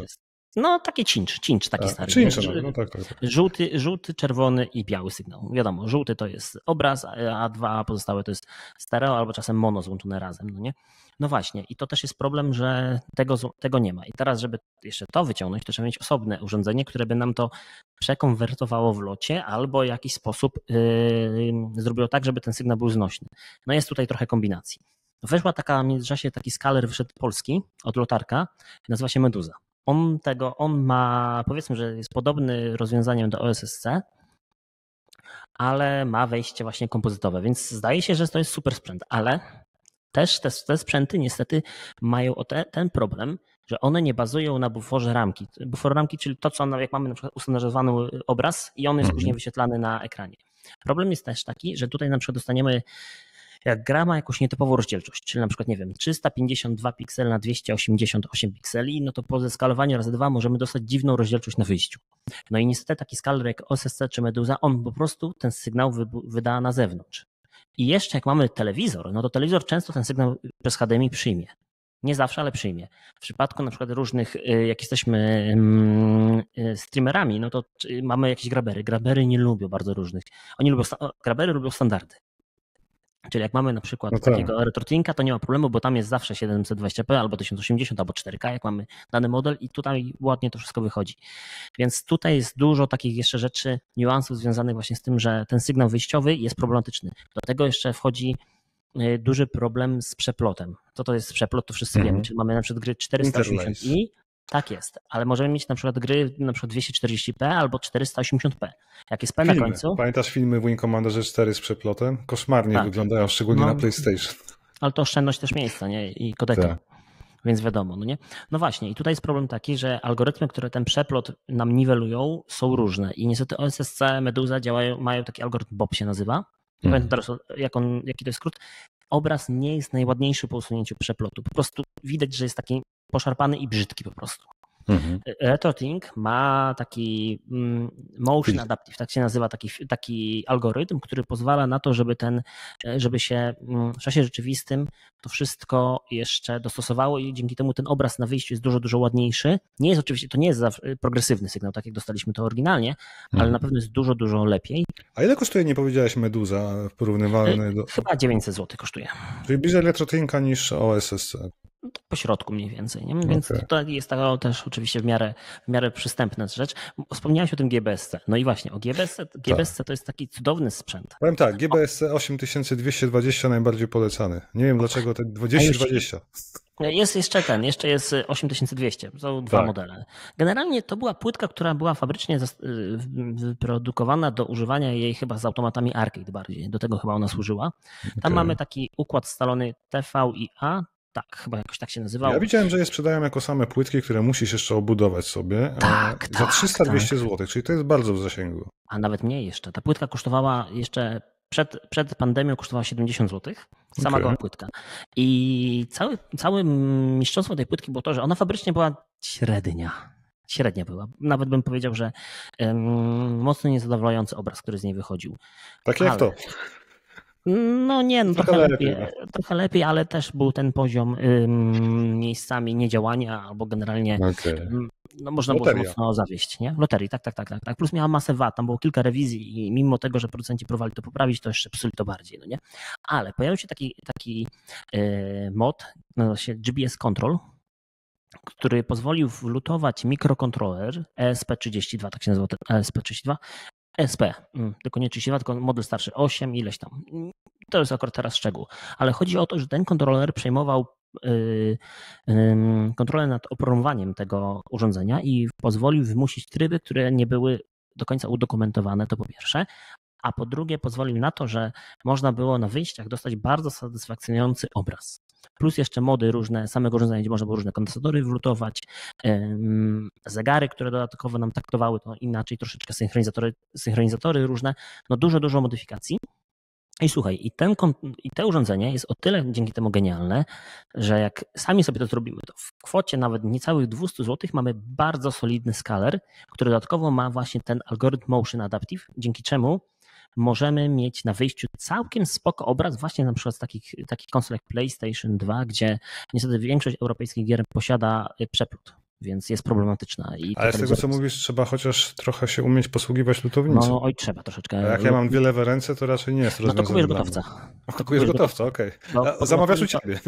no taki cinch, cinch taki tak, stary. Cinch, no, no tak, tak, tak. Żółty, żółty, czerwony i biały sygnał. Wiadomo, żółty to jest obraz, a dwa pozostałe to jest stereo albo czasem mono złączone razem, no nie? No właśnie i to też jest problem, że tego, tego nie ma. I teraz, żeby jeszcze to wyciągnąć, to trzeba mieć osobne urządzenie, które by nam to przekonwertowało w locie albo w jakiś sposób yy, zrobiło tak, żeby ten sygnał był znośny. No jest tutaj trochę kombinacji. Weszła taka w międzyczasie taki skaler wyszedł polski od lotarka, nazywa się Meduza. On tego, on ma, powiedzmy, że jest podobny rozwiązaniem do OSSC, ale ma wejście właśnie kompozytowe, więc zdaje się, że to jest super sprzęt, ale też te, te sprzęty niestety mają te, ten problem, że one nie bazują na buforze ramki. Bufor ramki, czyli to, co jak mamy na przykład ustandaryzowany obraz i on jest mhm. później wyświetlany na ekranie. Problem jest też taki, że tutaj na przykład dostaniemy jak gra ma jakąś nietypową rozdzielczość, czyli na przykład, nie wiem, 352 piksele na 288 pikseli, no to po zeskalowaniu razy dwa możemy dostać dziwną rozdzielczość na wyjściu. No i niestety taki skaler jak OSSC czy Medusa, on po prostu ten sygnał wyda na zewnątrz. I jeszcze jak mamy telewizor, no to telewizor często ten sygnał przez HDMI przyjmie. Nie zawsze, ale przyjmie. W przypadku na przykład różnych, y, jak jesteśmy mm, y, streamerami, no to mamy jakieś grabery. Grabery nie lubią bardzo różnych. Oni lubią, grabery lubią standardy. Czyli jak mamy na przykład no tak. takiego RetroTinka, to nie ma problemu, bo tam jest zawsze 720p albo 1080 albo 4K, jak mamy dany model i tutaj ładnie to wszystko wychodzi. Więc tutaj jest dużo takich jeszcze rzeczy, niuansów związanych właśnie z tym, że ten sygnał wyjściowy jest problematyczny. Do tego jeszcze wchodzi y, duży problem z przeplotem. Co to jest przeplot, to wszyscy -hmm. wiemy. Czyli mamy na przykład gry 480i tak jest, ale możemy mieć na przykład gry na przykład 240p albo 480p. Jak jest P filmy. na końcu. Pamiętasz filmy w Wing Commanderze 4 z przeplotem? Koszmarnie tak. wyglądają, szczególnie no, na PlayStation. Ale to oszczędność też miejsca, nie? I kodeka. Tak. Więc wiadomo, no nie? No właśnie, i tutaj jest problem taki, że algorytmy, które ten przeplot nam niwelują, są różne. I niestety OSSC, Medusa działają, mają taki algorytm Bob się nazywa. Nie hmm. pamiętam teraz, jak on, jaki to jest skrót. Obraz nie jest najładniejszy po usunięciu przeplotu. Po prostu widać, że jest taki poszarpany i brzydki po prostu. Mhm. RetroTink ma taki mm, motion adaptive, tak się nazywa taki, taki algorytm, który pozwala na to, żeby ten, żeby się mm, w czasie rzeczywistym to wszystko jeszcze dostosowało i dzięki temu ten obraz na wyjściu jest dużo, dużo ładniejszy. Nie jest oczywiście, to nie jest progresywny sygnał, tak jak dostaliśmy to oryginalnie, ale mhm. na pewno jest dużo, dużo lepiej. A ile kosztuje, nie powiedziałeś, Meduza porównywalny do... Chyba 900 zł kosztuje. Czyli bliżej RetroTinka niż OSSC. No, tak po środku mniej więcej. Nie? Więc okay. to jest taka też oczywiście w miarę, w miarę przystępna rzecz. Wspomniałeś o tym GBSC. No i właśnie, o GBSC, GBSC tak. to jest taki cudowny sprzęt. Powiem tak, GBSC 8220 najbardziej polecany. Nie wiem dlaczego te 220. Jest jeszcze ten, jeszcze jest 8200, są dwa tak. modele. Generalnie to była płytka, która była fabrycznie wyprodukowana do używania jej chyba z automatami arcade bardziej, do tego chyba ona służyła. Tam okay. mamy taki układ scalony TVIA, tak, chyba jakoś tak się nazywało. Ja widziałem, że je sprzedają jako same płytki, które musisz jeszcze obudować sobie. Tak, za 300-200 tak. zł, czyli to jest bardzo w zasięgu. A nawet mniej jeszcze. Ta płytka kosztowała jeszcze przed, przed pandemią kosztowała 70 zł. Sama okay. płytka. I cały, całe mistrzostwo tej płytki było to, że ona fabrycznie była średnia. Średnia była. Nawet bym powiedział, że um, mocno niezadowalający obraz, który z niej wychodził. Tak jak Ale... to. No nie, no trochę, trochę lepiej, lepiej, no. trochę lepiej, ale też był ten poziom ym, miejscami niedziałania albo generalnie okay. no, można Loteria. było mocno zawieść, nie? Loterii, tak, tak, tak, tak, tak. Plus miała masę VAT, tam było kilka rewizji i mimo tego, że producenci próbowali to poprawić, to jeszcze psuli to bardziej, no nie? Ale pojawił się taki, taki yy, mod, nazywa się GBS Control, który pozwolił wlutować mikrokontroler ESP32, tak się nazywa ten ESP32, SP, mm, tylko nie 32, tylko model starszy 8, ileś tam. To jest akurat teraz szczegół. Ale chodzi o to, że ten kontroler przejmował yy, yy, kontrolę nad oprogramowaniem tego urządzenia i pozwolił wymusić tryby, które nie były do końca udokumentowane, to po pierwsze, a po drugie pozwolił na to, że można było na wyjściach dostać bardzo satysfakcjonujący obraz. Plus jeszcze mody różne, samego urządzenia, gdzie można było różne kondensatory wlutować, zegary, które dodatkowo nam taktowały to inaczej, troszeczkę synchronizatory, synchronizatory różne, no dużo, dużo modyfikacji. I słuchaj, i, ten, i te urządzenie jest o tyle dzięki temu genialne, że jak sami sobie to zrobimy, to w kwocie nawet niecałych 200 zł mamy bardzo solidny skaler, który dodatkowo ma właśnie ten algorytm Motion Adaptive, dzięki czemu możemy mieć na wyjściu całkiem spoko obraz, właśnie na przykład z takich, takich konsol jak PlayStation 2, gdzie niestety większość europejskich gier posiada przeplód więc jest problematyczna. I Ale z tego, co mówisz, trzeba chociaż trochę się umieć posługiwać lutownicą. No oj, trzeba troszeczkę. A jak ja mam dwie lewe ręce, to raczej nie jest No to kupujesz gotowca. A, kupujesz gotowca, okej. Okay. Zamawiasz u ciebie.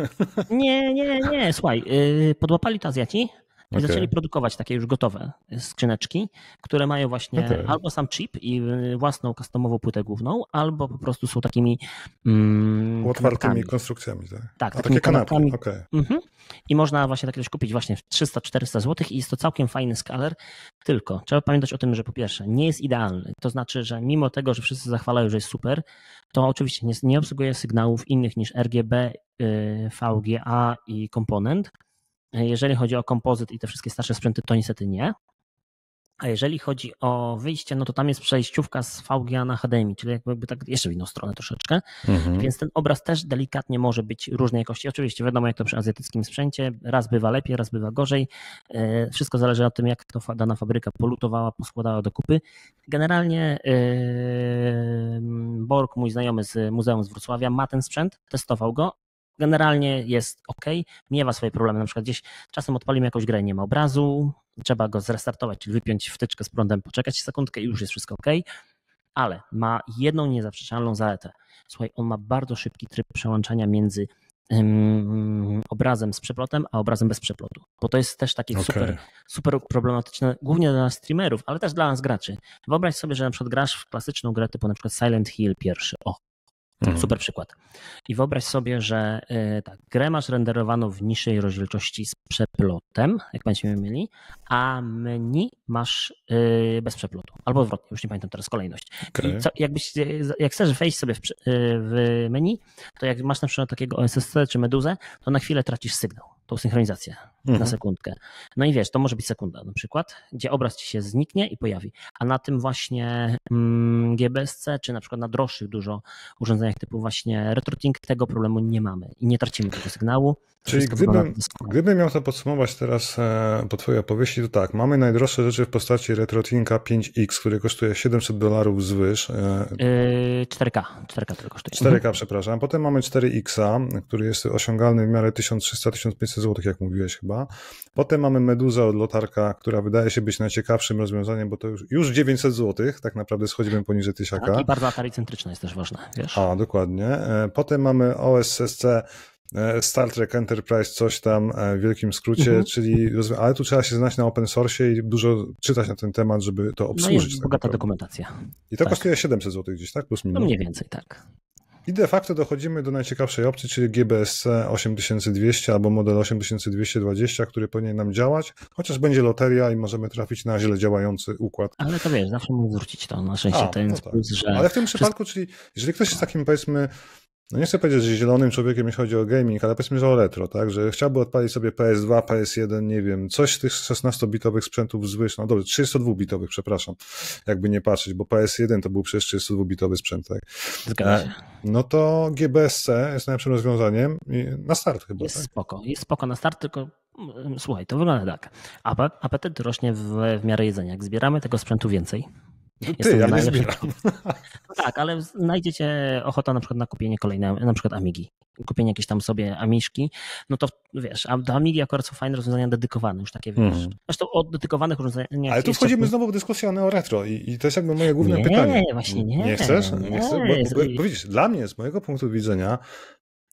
Nie, nie, nie, słuchaj, y, podłapali to Azjaci, i okay. zaczęli produkować takie już gotowe skrzyneczki, które mają właśnie okay. albo sam chip i y, własną customową płytę główną, albo po prostu są takimi mm, otwartymi konstrukcjami. Tak, tak A, takimi kanapkami. Okay. Mhm. I można właśnie takie coś kupić właśnie w 300-400 zł i jest to całkiem fajny skaler, tylko trzeba pamiętać o tym, że po pierwsze nie jest idealny, to znaczy, że mimo tego, że wszyscy zachwalają, że jest super, to oczywiście nie, nie obsługuje sygnałów innych niż RGB, y, VGA i komponent, jeżeli chodzi o kompozyt i te wszystkie starsze sprzęty, to niestety nie. A jeżeli chodzi o wyjście, no to tam jest przejściówka z VGA na HDMI, czyli jakby tak jeszcze w inną stronę troszeczkę. Mhm. Więc ten obraz też delikatnie może być różnej jakości. Oczywiście wiadomo, jak to przy azjatyckim sprzęcie, raz bywa lepiej, raz bywa gorzej. E, wszystko zależy od tym, jak to dana fabryka polutowała, poskładała do kupy. Generalnie e, Borg, mój znajomy z Muzeum z Wrocławia, ma ten sprzęt, testował go generalnie jest ok, miewa swoje problemy. Na przykład gdzieś czasem odpalimy jakąś grę, nie ma obrazu, trzeba go zrestartować, czyli wypiąć wtyczkę z prądem, poczekać sekundkę i już jest wszystko ok, ale ma jedną niezaprzeczalną zaletę. Słuchaj, on ma bardzo szybki tryb przełączania między um, obrazem z przeplotem, a obrazem bez przeplotu. Bo to jest też takie okay. super, super problematyczne, głównie dla streamerów, ale też dla nas graczy. Wyobraź sobie, że na przykład grasz w klasyczną grę typu na przykład Silent Hill pierwszy, o, Mhm. Super przykład. I wyobraź sobie, że y, tak, grę masz renderowaną w niższej rozdzielczości z przeplotem, jak będziemy mieli, a menu masz y, bez przeplotu. Albo odwrotnie, już nie pamiętam teraz kolejność. Okay. Co, jakbyś, jak chcesz wejść sobie w, y, w menu, to jak masz na przykład takiego OSSC czy Meduzę, to na chwilę tracisz sygnał tą synchronizację mhm. na sekundkę. No i wiesz, to może być sekunda na przykład, gdzie obraz ci się zniknie i pojawi. A na tym właśnie mm, GBSC, czy na przykład na droższych dużo urządzeniach typu właśnie RetroTink, tego problemu nie mamy i nie tracimy tego sygnału. Czyli gdybym, gdybym miał to podsumować teraz e, po twojej opowieści, to tak, mamy najdroższe rzeczy w postaci RetroTinka 5X, który kosztuje 700 dolarów zwyż. 4K, 4K tylko kosztuje. 4K, mhm. przepraszam. Potem mamy 4Xa, który jest osiągalny w miarę 1300-1500 zł, jak mówiłeś chyba. Potem mamy Meduza od Lotarka, która wydaje się być najciekawszym rozwiązaniem, bo to już, już 900 zł, tak naprawdę schodzimy poniżej 1000. Tak, i bardzo Atari-centryczne jest też ważne, wiesz? A, dokładnie. E, potem mamy OSSC E, Star Trek Enterprise, coś tam e, w wielkim skrócie, mhm. czyli, ale tu trzeba się znać na open source i dużo czytać na ten temat, żeby to obsłużyć. No jest bogata tak dokumentacja. I to tak. kosztuje 700 zł gdzieś, tak? Plus minus. No mniej więcej, tak. I de facto dochodzimy do najciekawszej opcji, czyli GBSC 8200 albo model 8220, który powinien nam działać, chociaż będzie loteria i możemy trafić na źle działający układ. Ale to wiesz, zawsze mógł zwrócić to na szczęście A, ten no tak. że... Ale w tym przypadku, czyli jeżeli ktoś jest takim powiedzmy no nie chcę powiedzieć, że zielonym człowiekiem, jeśli chodzi o gaming, ale powiedzmy, że o retro, tak, że chciałby odpalić sobie PS2, PS1, nie wiem, coś z tych 16-bitowych sprzętów zwyż, no dobrze, 32-bitowych, przepraszam, jakby nie patrzeć, bo PS1 to był przecież 32-bitowy sprzęt, tak. Zgadza się. No to GBSC jest najlepszym rozwiązaniem na start chyba, Jest tak? spoko, jest spoko na start, tylko mm, słuchaj, to wygląda tak. Apetyt rośnie w, w miarę jedzenia. Jak zbieramy tego sprzętu więcej, ty, ja nie zbieram. No tak, ale znajdziecie ochota na przykład na kupienie kolejnej, na przykład Amigi, kupienie jakieś tam sobie Amiszki, no to wiesz, a do Amigi akurat są fajne rozwiązania dedykowane, już takie wiesz. Mm. Zresztą o dedykowanych rozwiązaniach... Ale tu wchodzimy znowu w dyskusję o retro i, i to jest jakby moje główne nie, pytanie. Nie, właśnie nie. Nie chcesz? Nie, nie chcesz? Bo, bo, bo widzisz, dla mnie, z mojego punktu widzenia,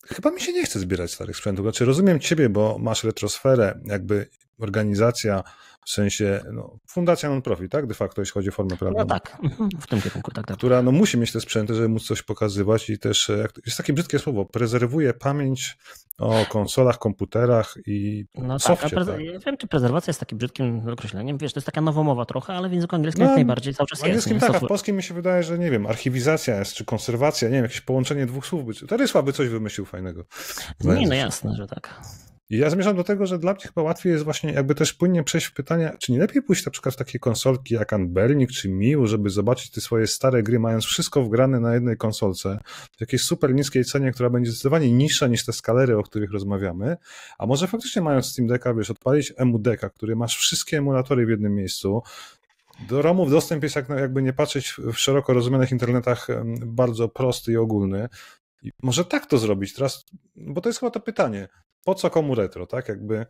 Chyba mi się nie chce zbierać starych sprzętów. Znaczy rozumiem ciebie, bo masz retrosferę, jakby organizacja w sensie no, fundacja non-profit, tak? De facto, jeśli chodzi o formę prawną. No tak, w tym kierunku, tak, tak. Która no, musi mieć te sprzęty, żeby móc coś pokazywać i też, jak, jest takie brzydkie słowo, prezerwuje pamięć o konsolach, komputerach i no softie, tak, tak. Ja wiem, czy prezerwacja jest takim brzydkim określeniem, wiesz, to jest taka nowomowa trochę, ale w języku angielskim no, jak najbardziej cały czas jest. tak, a w polskim mi się wydaje, że nie wiem, archiwizacja jest, czy konserwacja, nie wiem, jakieś połączenie dwóch słów. Rysła by coś wymyślił fajnego. Nie, no jasne, że tak. I ja zmierzam do tego, że dla mnie chyba łatwiej jest właśnie jakby też płynnie przejść w pytania, czy nie lepiej pójść na przykład w takie konsolki jak Unbernik czy Miu, żeby zobaczyć te swoje stare gry, mając wszystko wgrane na jednej konsolce, w jakiejś super niskiej cenie, która będzie zdecydowanie niższa niż te skalery, o których rozmawiamy, a może faktycznie mając Steam Decka, wiesz, odpalić EMU Decka, który masz wszystkie emulatory w jednym miejscu, do ROMów dostęp jest jak, jakby nie patrzeć w szeroko rozumianych internetach bardzo prosty i ogólny. I może tak to zrobić teraz, bo to jest chyba to pytanie po co komu retro, tak? Jakby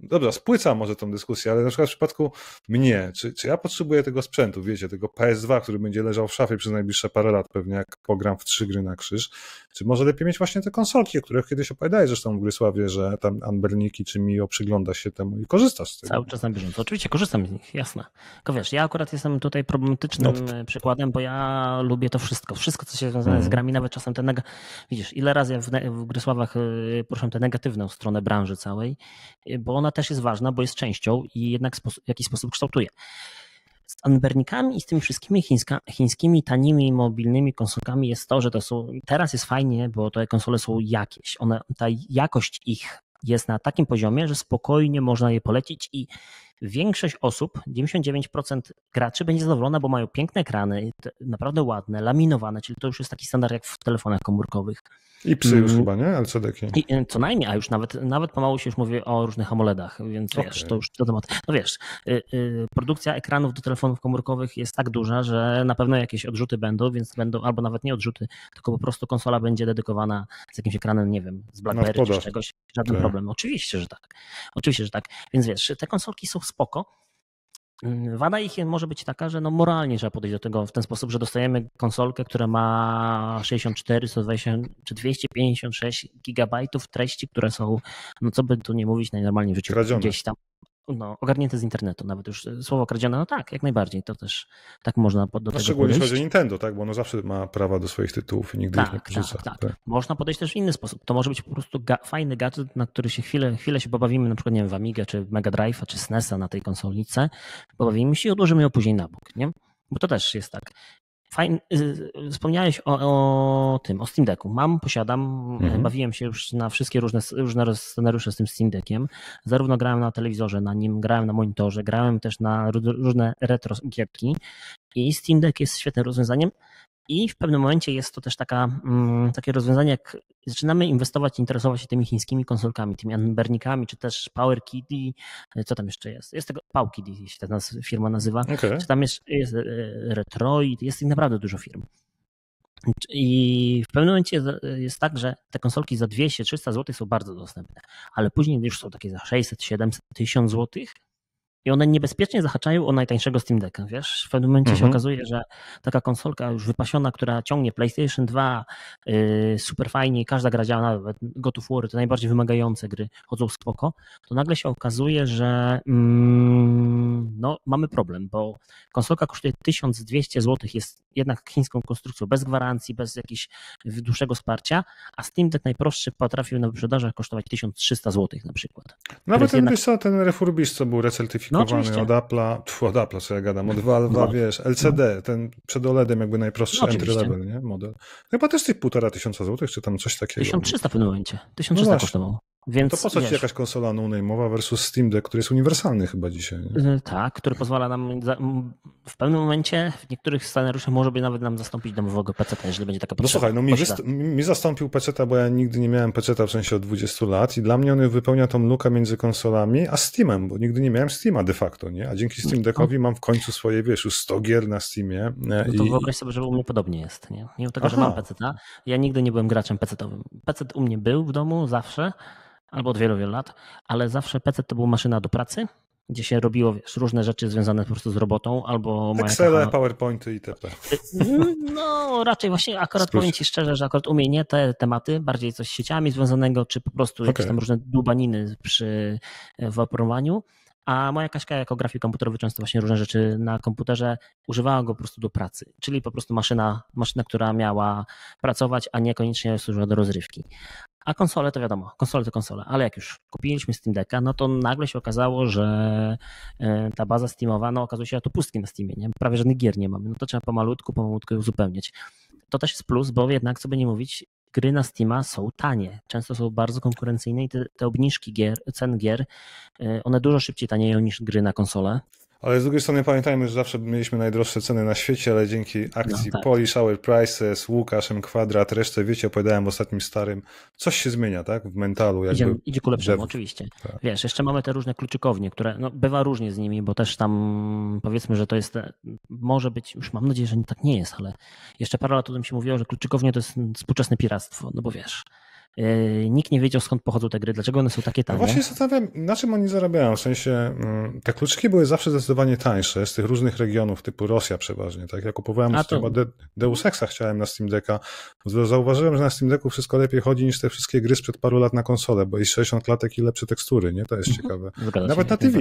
Dobra, spłycam może tą dyskusję, ale na przykład w przypadku mnie, czy, czy ja potrzebuję tego sprzętu, wiecie, tego PS2, który będzie leżał w szafie przez najbliższe parę lat, pewnie jak pogram w trzy gry na krzyż, czy może lepiej mieć właśnie te konsolki, o których kiedyś opowiadałeś zresztą w Grysławie, że tam Anberniki czy Mio przygląda się temu i korzystasz z tego. Cały czas na bieżąco. Oczywiście korzystam z nich, jasne. Tylko wiesz, ja akurat jestem tutaj problematycznym no. przykładem, bo ja lubię to wszystko. Wszystko, co się związane mm. z mhm. grami, nawet czasem te neg... Widzisz, ile razy ja w, w Grysławach y, poruszam tę negatywną stronę branży całej, y, bo ona też jest ważna, bo jest częścią i jednak w jakiś sposób kształtuje. Z Anbernikami i z tymi wszystkimi chińska, chińskimi tanimi mobilnymi konsolkami jest to, że to są, teraz jest fajnie, bo te konsole są jakieś. One, ta jakość ich jest na takim poziomie, że spokojnie można je polecić i większość osób, 99% graczy będzie zadowolona, bo mają piękne ekrany, naprawdę ładne, laminowane, czyli to już jest taki standard jak w telefonach komórkowych. I psy już mm. chyba, nie? LCD-ki. I, e, co najmniej, a już nawet, nawet pomału się już mówi o różnych AMOLEDach, więc okay. wiesz, to już to temat. No wiesz, y, y, produkcja ekranów do telefonów komórkowych jest tak duża, że na pewno jakieś odrzuty będą, więc będą, albo nawet nie odrzuty, tylko po prostu konsola będzie dedykowana z jakimś ekranem, nie wiem, z BlackBerry czy czegoś, żaden tak. problem. Oczywiście, że tak. Oczywiście, że tak. Więc wiesz, te konsolki są spoko, wada ich może być taka, że no moralnie trzeba podejść do tego w ten sposób, że dostajemy konsolkę, która ma 64, 120 czy 256 gigabajtów treści, które są, no co by tu nie mówić, najnormalniej w życiu Kradzione. gdzieś tam no, ogarnięte z internetu, nawet już e, słowo kradzione, no tak, jak najbardziej, to też tak można do no, tego Szczególnie chodzi o Nintendo, tak, bo ono zawsze ma prawa do swoich tytułów i nigdy tak, ich nie porzuca. Tak, tak, tak. Można podejść też w inny sposób. To może być po prostu ga fajny gadżet, na który się chwilę, chwilę się pobawimy, na przykład nie wiem, w Amigę, czy Mega Drive'a, czy SNESa na tej konsolice, pobawimy się i odłożymy ją później na bok, nie? Bo to też jest tak. Fajn, y, wspomniałeś o, o, tym, o Steam Decku. Mam, posiadam, mhm. bawiłem się już na wszystkie różne, różne scenariusze z tym Steam Deckiem. Zarówno grałem na telewizorze na nim, grałem na monitorze, grałem też na różne retro gierki i Steam Deck jest świetnym rozwiązaniem. I w pewnym momencie jest to też taka, mm, takie rozwiązanie, jak zaczynamy inwestować, interesować się tymi chińskimi konsolkami, tymi Anbernikami, czy też Power Kitty, co tam jeszcze jest? Jest tego Power Kitty, jeśli ta firma nazywa, okay. czy tam jest, jest e, Retroid, jest ich naprawdę dużo firm. I w pewnym momencie jest tak, że te konsolki za 200-300 zł są bardzo dostępne, ale później już są takie za 600, 700, 1000 zł i one niebezpiecznie zahaczają o najtańszego Steam Decka, wiesz? W pewnym momencie mhm. się okazuje, że taka konsolka już wypasiona, która ciągnie PlayStation 2 yy, super fajnie, każda gra działa, nawet God of War, te najbardziej wymagające gry chodzą spoko, to nagle się okazuje, że mm, no, mamy problem, bo konsolka kosztuje 1200 zł, jest jednak chińską konstrukcją, bez gwarancji, bez jakiegoś dłuższego wsparcia, a Steam Deck najprostszy potrafił na wyprzedażach kosztować 1300 zł na przykład. Nawet ten, jednak... ten refurbish, co był recertyfikowany no, od Apple'a, tfu, od Apple'a, co ja gadam, od Valve'a, no. wiesz, LCD, no. ten przed OLEDem jakby najprostszy no, entry level, nie, model. Chyba też tych półtora tysiąca złotych, czy tam coś takiego. 1300 w pewnym momencie, 1300 no kosztowało. Więc, to po co ci jakaś konsola no versus Steam Deck, który jest uniwersalny chyba dzisiaj? Nie? Y, tak, który pozwala nam w pewnym momencie w niektórych scenariuszach może by nawet nam zastąpić domowego PC, jeżeli będzie taka potrzeba. No słuchaj, no mi, mi zastąpił PC, bo ja nigdy nie miałem PC w sensie od 20 lat i dla mnie on wypełnia tą lukę między konsolami a Steamem, bo nigdy nie miałem Steama de facto, nie? A dzięki Steam Deckowi mam w końcu swoje, wiesz, już 100 gier na Steamie. E, no to i... wyobraź sobie, że u mnie podobnie jest, nie? Mimo tego, Aha. że mam PC, ja nigdy nie byłem graczem PC-owym. PC u mnie był w domu zawsze, albo od wielu, wielu lat, ale zawsze PC to była maszyna do pracy, gdzie się robiło wiesz, różne rzeczy związane po prostu z robotą, albo... Excel, taka... PowerPointy itp. No raczej właśnie akurat powiem Ci szczerze, że akurat u mnie nie te tematy, bardziej coś z sieciami związanego, czy po prostu okay. jakieś tam różne dubaniny przy w oprowaniu, a moja Kaśka jako grafik komputerowy często właśnie różne rzeczy na komputerze używała go po prostu do pracy, czyli po prostu maszyna, maszyna, która miała pracować, a niekoniecznie służyła do rozrywki. A konsole to wiadomo, konsole to konsole, ale jak już kupiliśmy Steam Decka, no to nagle się okazało, że e, ta baza Steamowa, no okazuje się, że to pustki na Steamie, nie? prawie żadnych gier nie mamy, no to trzeba pomalutku, pomalutku uzupełniać. To też jest plus, bo jednak, co by nie mówić, gry na Steama są tanie, często są bardzo konkurencyjne i te, te obniżki gier, cen gier, e, one dużo szybciej tanieją niż gry na konsolę. Ale z drugiej strony pamiętajmy, że zawsze mieliśmy najdroższe ceny na świecie, ale dzięki akcji no, tak. Polish Hour Prices, Łukasz, M Kwadrat, resztę wiecie, opowiadałem ostatnim starym, coś się zmienia, tak? W mentalu. Jakby idzie, idzie ku lepszemu, oczywiście. Tak. Wiesz, jeszcze mamy te różne kluczykownie, które, no bywa różnie z nimi, bo też tam powiedzmy, że to jest, może być, już mam nadzieję, że tak nie jest, ale jeszcze parę lat o tym się mówiło, że kluczykownie to jest współczesne piractwo, no bo wiesz, E, nikt nie wiedział skąd pochodzą te gry, dlaczego one są takie tanie. No właśnie zastanawiam, na czym oni zarabiają. W sensie mm, te kluczyki były zawsze zdecydowanie tańsze z tych różnych regionów, typu Rosja przeważnie. Tak, ja kupowałem A to... chyba Deus Exa chciałem na Steam Decka. Zauważyłem, że na Steam Decku wszystko lepiej chodzi niż te wszystkie gry sprzed paru lat na konsolę, bo jest 60 klatek i lepsze tekstury, nie? To jest mhm. ciekawe. Zgadza Nawet na TV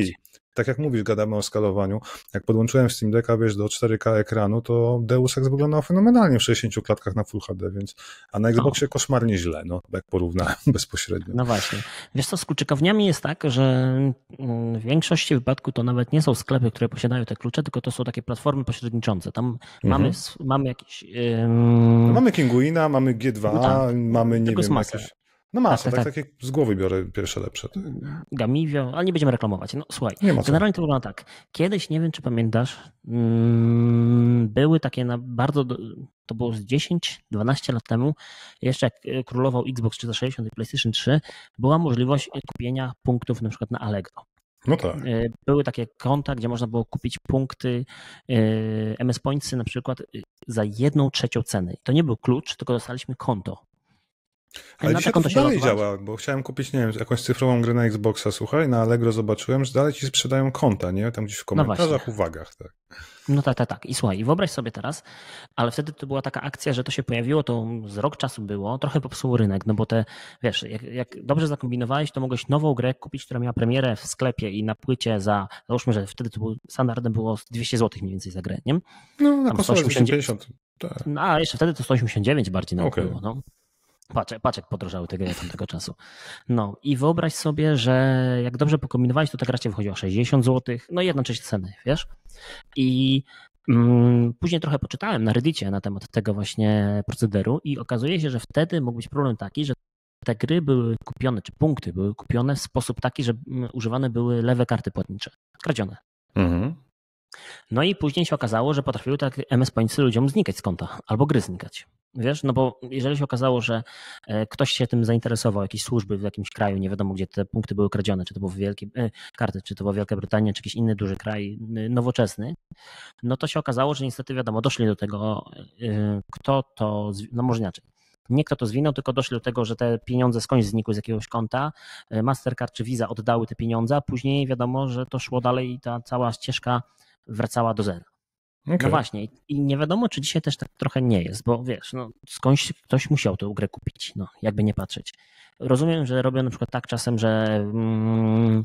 tak jak mówisz, gadamy o skalowaniu. Jak podłączyłem Steam Decka, wiesz, do 4K ekranu, to Deus Ex wyglądał fenomenalnie w 60 klatkach na Full HD, więc, a na Xboxie o. koszmarnie źle, no, jak porównałem bezpośrednio. No właśnie. Wiesz co, z kluczykowniami jest tak, że mm, w większości wypadków to nawet nie są sklepy, które posiadają te klucze, tylko to są takie platformy pośredniczące. Tam mhm. mamy, mamy jakieś... No mamy Kinguina, mamy G2, no tak. mamy, nie wiem, jakieś... No masę, tak, tak, tak, tak, z głowy biorę pierwsze lepsze. Tak. Gamivio, ale nie będziemy reklamować. No słuchaj, generalnie to wygląda tak. Kiedyś, nie wiem czy pamiętasz, mm, były takie na bardzo, to było z 10-12 lat temu, jeszcze jak e, królował Xbox 360 i PlayStation 3, była możliwość kupienia punktów na przykład na Allegro. No tak. E, były takie konta, gdzie można było kupić punkty e, MS Pointsy na przykład za jedną trzecią ceny. To nie był klucz, tylko dostaliśmy konto. Ale na dzisiaj to dalej działa, bo chciałem kupić, nie wiem, jakąś cyfrową grę na Xboxa, słuchaj, na Allegro zobaczyłem, że dalej ci sprzedają konta, nie? Tam gdzieś w no komentarzach, no uwagach, tak. No tak, tak, tak. I słuchaj, wyobraź sobie teraz, ale wtedy to była taka akcja, że to się pojawiło, to z rok czasu było, trochę popsuł rynek, no bo te, wiesz, jak, jak dobrze zakombinowałeś, to mogłeś nową grę kupić, która miała premierę w sklepie i na płycie za, załóżmy, że wtedy to był, standardem było 200 zł mniej więcej za grę, nie? No, na konsolę 250. Tak. No, a jeszcze wtedy to 189 bardziej na okay. było, no. Paczek, paczek podrożały tego, tego czasu. No i wyobraź sobie, że jak dobrze pokombinowałeś, to ta gra cię wychodziła 60 zł, no i jednocześnie ceny, wiesz? I mm, później trochę poczytałem na Reddicie na temat tego właśnie procederu i okazuje się, że wtedy mógł być problem taki, że te gry były kupione, czy punkty były kupione w sposób taki, że mm, używane były lewe karty płatnicze, kradzione. Mhm. No i później się okazało, że potrafiły tak MS Pointsy ludziom znikać z konta, albo gry znikać. Wiesz, no bo jeżeli się okazało, że e, ktoś się tym zainteresował, jakieś służby w jakimś kraju, nie wiadomo gdzie te punkty były kradzione, czy to były wielkie e, karty, czy to była Wielka Brytania, czy jakiś inny duży kraj nowoczesny, no to się okazało, że niestety wiadomo, doszli do tego, e, kto to, no może inaczej. Nie kto to zwinął, tylko doszli do tego, że te pieniądze skądś znikły z jakiegoś konta, Mastercard czy Visa oddały te pieniądze, a później wiadomo, że to szło dalej i ta cała ścieżka wracała do zera. Okay. No właśnie, i nie wiadomo, czy dzisiaj też tak trochę nie jest, bo wiesz, no, skądś ktoś musiał tę grę kupić, no, jakby nie patrzeć. Rozumiem, że robią na przykład tak czasem, że mm,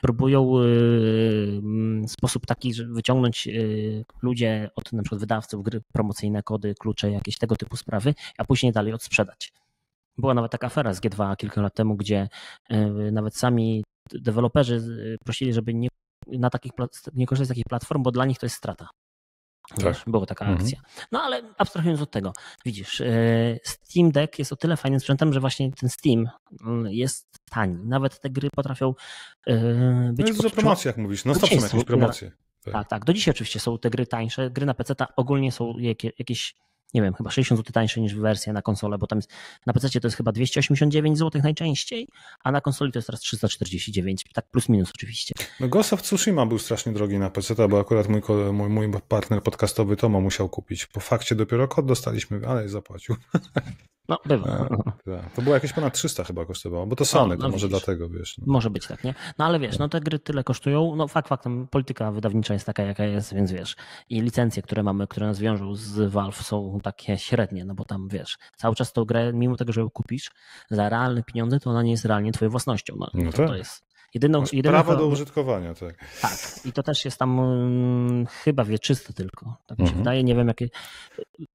próbują y, sposób taki, że wyciągnąć y, ludzie od na przykład wydawców gry promocyjne, kody, klucze, jakieś tego typu sprawy, a później dalej odsprzedać. Była nawet taka afera z G2 kilka lat temu, gdzie y, nawet sami deweloperzy prosili, żeby nie na takich, nie korzystać z takich platform, bo dla nich to jest strata. Tak. była taka mhm. akcja. No ale abstrahując od tego, widzisz, e, Steam Deck jest o tyle fajnym sprzętem, że właśnie ten Steam mm, jest tani. Nawet te gry potrafią e, być... No jest dużo promocji, jak mówisz. No stop są jakieś promocje. Tak, tak. Do dzisiaj oczywiście są te gry tańsze. Gry na PC ogólnie są jakieś nie wiem, chyba 60 zł tańsze niż wersja na konsolę, bo tam jest, na PC to jest chyba 289 zł najczęściej, a na konsoli to jest teraz 349, tak plus minus oczywiście. No Ghost of Tsushima był strasznie drogi na PC, bo akurat mój, mój, mój partner podcastowy Tomo musiał kupić. Po fakcie dopiero kod dostaliśmy, ale zapłacił. No, bywa. tak. To było jakieś ponad 300 chyba kosztowało, bo to Sony, no, to może widzisz. dlatego, wiesz. No. Może być tak, nie? No ale wiesz, no te gry tyle kosztują, no fakt faktem, polityka wydawnicza jest taka, jaka jest, więc wiesz, i licencje, które mamy, które nas wiążą z Valve są takie średnie, no bo tam, wiesz, cały czas tą grę, mimo tego, że ją kupisz za realne pieniądze, to ona nie jest realnie twoją własnością, no, no to, tak. to jest Jedyną, Masz jedyną prawo do użytkowania, tak. Tak, i to też jest tam hmm, chyba wieczyste tylko. Tak mi się mhm. wydaje, nie wiem jakie.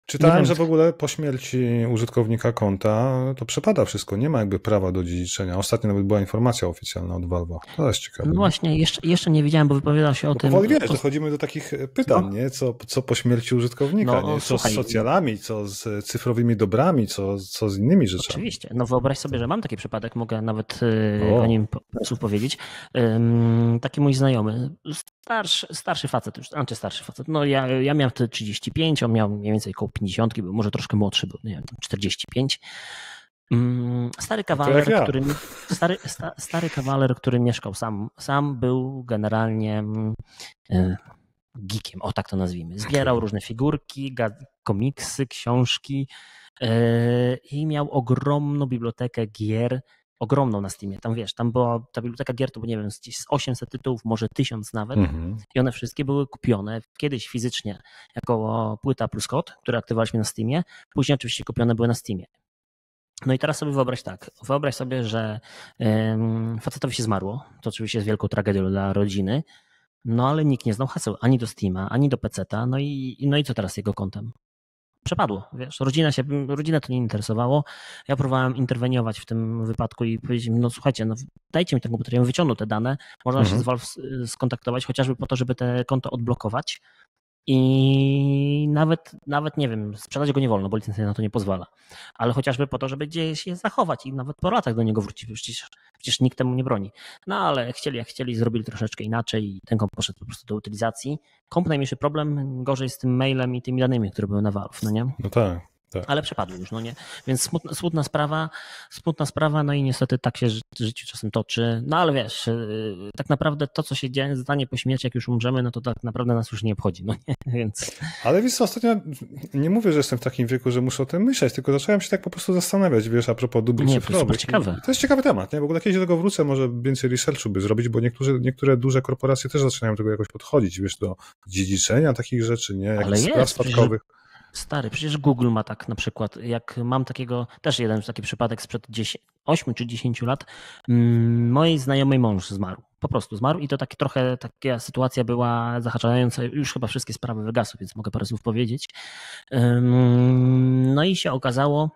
Czytałem, wiem, że w ogóle po śmierci użytkownika konta to przepada wszystko, nie ma jakby prawa do dziedziczenia. Ostatnio nawet była informacja oficjalna od Valve. To jest ciekawe. No właśnie, jeszcze, jeszcze nie widziałem, bo wypowiadał się o no tym. Powoli wiesz, dochodzimy do takich e, pytań, nie? Co, co po śmierci użytkownika, no, nie? Co słuchaj, z socjalami, co z cyfrowymi dobrami, co, co z innymi rzeczami. Oczywiście. No wyobraź sobie, że mam taki przypadek, mogę nawet e, o, o nim powiedzieć. Taki mój znajomy, starszy, starszy facet już, znaczy starszy facet, no ja, ja miałem wtedy 35, on miał mniej więcej około 50, był może troszkę młodszy, był, nie wiem, 45. Mm, stary kawaler, ja. który, stary, sta, stary kawaler, który mieszkał sam, sam był generalnie mm, e, geekiem, o tak to nazwijmy. Zbierał różne figurki, komiksy, książki e, i miał ogromną bibliotekę gier, ogromną na Steamie. Tam wiesz, tam była ta biblioteka gier, to było nie wiem, z 800 tytułów, może 1000 nawet. Mhm. I one wszystkie były kupione kiedyś fizycznie jako płyta plus kod, które aktywowaliśmy na Steamie. Później oczywiście kupione były na Steamie. No i teraz sobie wyobraź tak. Wyobraź sobie, że facetowi się zmarło. To oczywiście jest wielką tragedią dla rodziny. No ale nikt nie znał haseł ani do Steama, ani do PC-ta. No i, no i co teraz z jego kontem? Przepadło, wiesz, rodzina się, rodzinę to nie interesowało. Ja próbowałem interweniować w tym wypadku i powiedzieć no słuchajcie, no dajcie mi ten komputer, ja wyciągnął te dane, można mhm. się z Valve skontaktować, chociażby po to, żeby te konto odblokować i nawet, nawet nie wiem, sprzedać go nie wolno, bo licencja na to nie pozwala. Ale chociażby po to, żeby gdzieś je zachować i nawet po latach do niego wrócić. Przecież, przecież nikt temu nie broni. No ale chcieli, jak chcieli, zrobili troszeczkę inaczej i ten komp poszedł po prostu do utylizacji. Komp najmniejszy problem, gorzej z tym mailem i tymi danymi, które były na Valve, no nie? No tak. Tak. Ale przepadły już, no nie? Więc smutna, smutna, sprawa, smutna sprawa, no i niestety tak się życie czasem toczy. No ale wiesz, y, tak naprawdę to, co się dzieje, zdanie po śmierci, jak już umrzemy, no to tak naprawdę nas już nie obchodzi, no nie? Więc... Ale wiesz co, ostatnio nie mówię, że jestem w takim wieku, że muszę o tym myśleć, tylko zacząłem się tak po prostu zastanawiać, wiesz, a propos dóbr nie, cyfrowych. To jest ciekawe. To jest ciekawy temat, nie? W ogóle kiedyś do tego wrócę, może więcej researchu by zrobić, bo niektórzy, niektóre duże korporacje też zaczynają do tego jakoś podchodzić, wiesz, do dziedziczenia takich rzeczy, nie? Jakichś spraw spadkowych. Stary, przecież Google ma tak na przykład, jak mam takiego, też jeden taki przypadek sprzed 10, 8 czy 10 lat, mm, mojej znajomej mąż zmarł. Po prostu zmarł i to taki trochę taka sytuacja była zahaczająca, już chyba wszystkie sprawy wygasły, więc mogę parę słów powiedzieć. No i się okazało,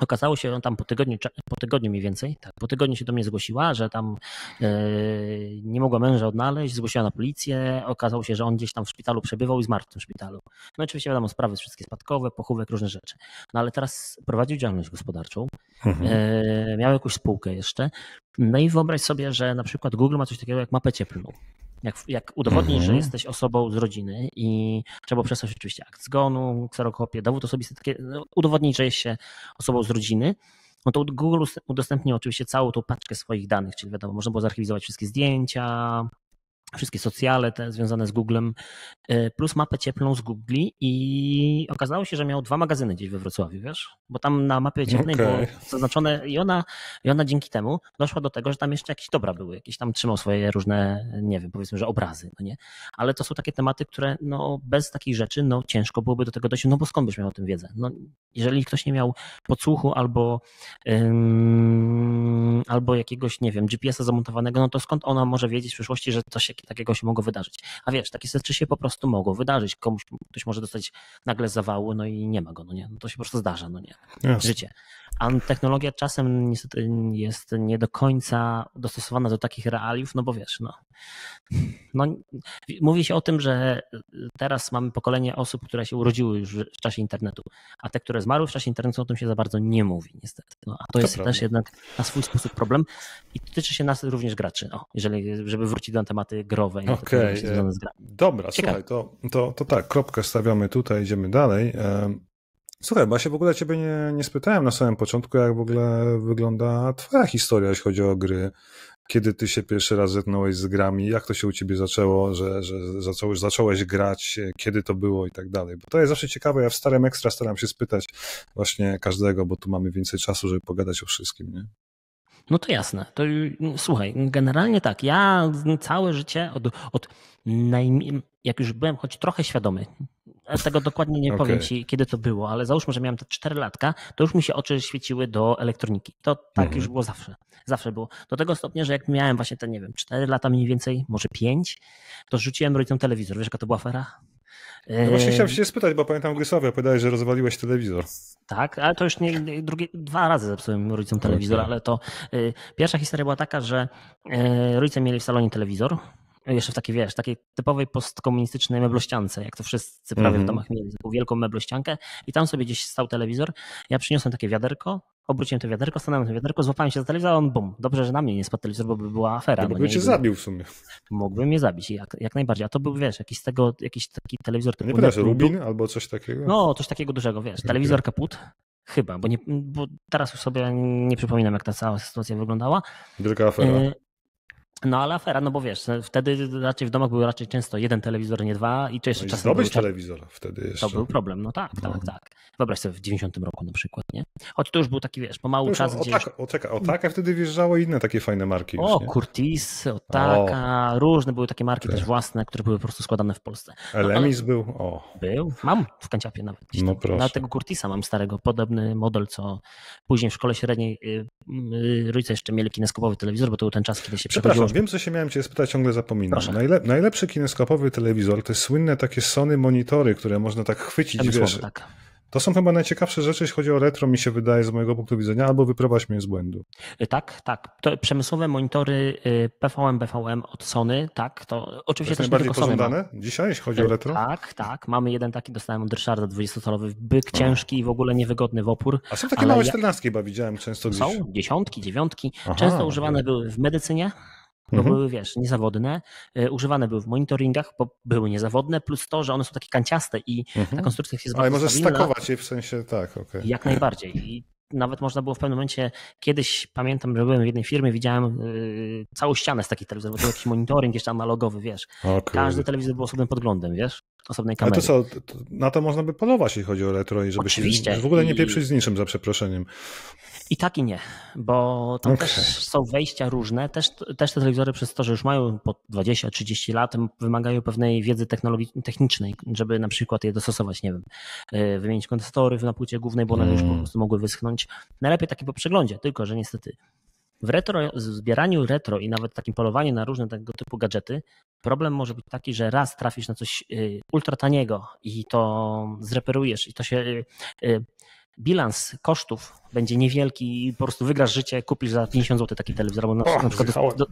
Okazało się, on tam po tygodniu, po tygodniu mniej więcej, tak, po tygodniu się do mnie zgłosiła, że tam yy, nie mogła męża odnaleźć, zgłosiła na policję, okazało się, że on gdzieś tam w szpitalu przebywał i zmarł w tym szpitalu. No oczywiście wiadomo, sprawy wszystkie spadkowe, pochówek, różne rzeczy. No ale teraz prowadził działalność gospodarczą, mhm. yy, miał jakąś spółkę jeszcze, no i wyobraź sobie, że na przykład Google ma coś takiego jak mapę cieplną. Jak, jak udowodnisz, mhm. że jesteś osobą z rodziny i trzeba przesłać oczywiście akt zgonu, kserokopię, dowód osobisty, takie, no, udowodnić, że jest się osobą z rodziny, no to Google udostępnił oczywiście całą tą paczkę swoich danych, czyli wiadomo, można było zarchiwizować wszystkie zdjęcia, wszystkie socjale te związane z Googlem, y, plus mapę cieplną z Google i okazało się, że miał dwa magazyny gdzieś we Wrocławiu, wiesz? Bo tam na mapie cieplnej okay. było zaznaczone i ona, i ona dzięki temu doszła do tego, że tam jeszcze jakieś dobra były, jakieś tam trzymał swoje różne, nie wiem, powiedzmy, że obrazy, no nie? Ale to są takie tematy, które no bez takich rzeczy, no ciężko byłoby do tego dojść, no bo skąd byś miał o tym wiedzę? No jeżeli ktoś nie miał podsłuchu albo ym, albo jakiegoś, nie wiem, GPS-a zamontowanego, no to skąd ona może wiedzieć w przyszłości, że coś takiego się mogło wydarzyć. A wiesz, takie rzeczy się po prostu mogą wydarzyć. Komuś, ktoś może dostać nagle zawału, no i nie ma go, no nie? No to się po prostu zdarza, no nie? Yes. Życie. A technologia czasem niestety jest nie do końca dostosowana do takich realiów, no bo wiesz, no, no mówi się o tym, że teraz mamy pokolenie osób, które się urodziły już w czasie internetu, a te, które zmarły w czasie internetu, o tym się za bardzo nie mówi, niestety. No, a to, to jest też jednak na swój sposób problem i dotyczy się nas również graczy, o, jeżeli, żeby wrócić do tematy growe. Okej, okay. dobra, Ciekawe. słuchaj, to, to, to tak, kropkę stawiamy tutaj, idziemy dalej. Słuchaj, bo ja się w ogóle ciebie nie, nie spytałem na samym początku, jak w ogóle wygląda twoja historia, jeśli chodzi o gry. Kiedy ty się pierwszy raz zetknąłeś z grami, jak to się u ciebie zaczęło, że, że zacząłeś, zacząłeś grać, kiedy to było i tak dalej. Bo to jest zawsze ciekawe, ja w Starym Ekstra staram się spytać właśnie każdego, bo tu mamy więcej czasu, żeby pogadać o wszystkim, nie? No to jasne. To słuchaj, generalnie tak. Ja całe życie od, od najmniej, jak już byłem choć trochę świadomy, tego dokładnie nie okay. powiem ci, kiedy to było, ale załóżmy, że miałem te 4 latka, to już mi się oczy świeciły do elektroniki. To tak mhm. już było zawsze. Zawsze było. Do tego stopnia, że jak miałem właśnie te, nie wiem, 4 lata mniej więcej, może 5, to rzuciłem rodzicom telewizor. Wiesz, jaka to była afera? No właśnie chciałem się spytać, bo pamiętam Grysławie opowiadałeś, że rozwaliłeś telewizor. Tak, ale to już nie, drugie, dwa razy zepsułem rodzicom telewizor, ale to y, pierwsza historia była taka, że y, rodzice mieli w salonie telewizor, jeszcze w takiej, wiesz, takiej typowej postkomunistycznej meblościance, jak to wszyscy prawie mm -hmm. w mhm. domach mieli, taką wielką meblościankę i tam sobie gdzieś stał telewizor. Ja przyniosłem takie wiaderko, obróciłem to wiaderko, stanąłem to wiaderko, złapałem się za telewizor, a on bum. Dobrze, że na mnie nie spadł telewizor, bo by była afera. No, mógłby cię zabił w sumie. Mógłbym mnie zabić, jak, jak najbardziej. A to był, wiesz, jakiś tego, jakiś taki telewizor typu... Nie pytasz, Rubin albo coś takiego? No, coś takiego dużego, wiesz. Telewizor okay. kaput, Chyba, bo, nie, bo teraz już sobie nie przypominam, jak ta cała sytuacja wyglądała. Wielka afera. Y, no ale afera, no bo wiesz, wtedy raczej w domach był raczej często jeden telewizor, nie dwa i to jeszcze no czasem... Zdobyć telewizor wtedy jeszcze. To był problem, no tak, tak, no. tak. Wyobraź sobie w 90 roku na przykład, nie? Choć to już był taki, wiesz, pomału już czas, o, gdzieś... O, czeka, o taka wtedy wjeżdżało inne takie fajne marki O, już, Curtis, Otaka, o. różne były takie marki też własne, które były po prostu składane w Polsce. No, Elemis był, o. Był, mam w kanciapie nawet. No proszę. Nawet tego Curtisa mam starego, podobny model, co później w szkole średniej y, y, rodzice jeszcze mieli kineskopowy telewizor, bo to był ten czas, kiedy się Przepraszam, wiem, co się miałem cię spytać, ciągle zapominam. Najle najlepszy kineskopowy telewizor to jest słynne takie Sony monitory, które można tak chwycić, wiesz. Tak. To są chyba najciekawsze rzeczy, jeśli chodzi o retro, mi się wydaje z mojego punktu widzenia, albo wyprowadź mnie z błędu. Y, tak, tak. To przemysłowe monitory PVM, y, BVM od Sony, tak. To oczywiście to też najbardziej pożądane dzisiaj, jeśli chodzi o y, retro? Tak, tak. Mamy jeden taki, dostałem od Ryszarda 20-calowy, byk ciężki i w ogóle niewygodny w opór. A są takie małe czternastki, chyba widziałem często gdzieś. Są, dziesiątki, dziewiątki. Aha, często używane były w medycynie, bo mhm. były, wiesz, niezawodne, y, używane były w monitoringach, bo były niezawodne, plus to, że one są takie kanciaste i mhm. ta konstrukcja jest bardzo Ale możesz stakować je w sensie, tak, okej. Okay. Jak najbardziej. I nawet można było w pewnym momencie, kiedyś pamiętam, że byłem w jednej firmie, widziałem yy, całą ścianę z takich telewizorów, był jakiś monitoring jeszcze analogowy, wiesz. Okay. Każdy telewizor był osobnym podglądem, wiesz, osobnej kamery. Ale to co, to, na to można by polować, jeśli chodzi o retro i żeby Oczywiście. się w ogóle nie pieprzyć z niczym, za przeproszeniem. I tak i nie, bo tam okay. też są wejścia różne. Też, też te telewizory przez to, że już mają po 20-30 lat, wymagają pewnej wiedzy technicznej, żeby na przykład je dostosować, nie wiem, e, wymienić kondensory na płycie głównej, bo one mm. już po mm. prostu mogły wyschnąć. Najlepiej taki po przeglądzie, tylko że niestety w retro, w zbieraniu retro i nawet takim polowaniu na różne tego typu gadżety, problem może być taki, że raz trafisz na coś e, ultra taniego i to zreperujesz i to się e, bilans kosztów będzie niewielki i po prostu wygrasz życie, kupisz za 50 zł taki telewizor. Albo na, o, na przykład do, do...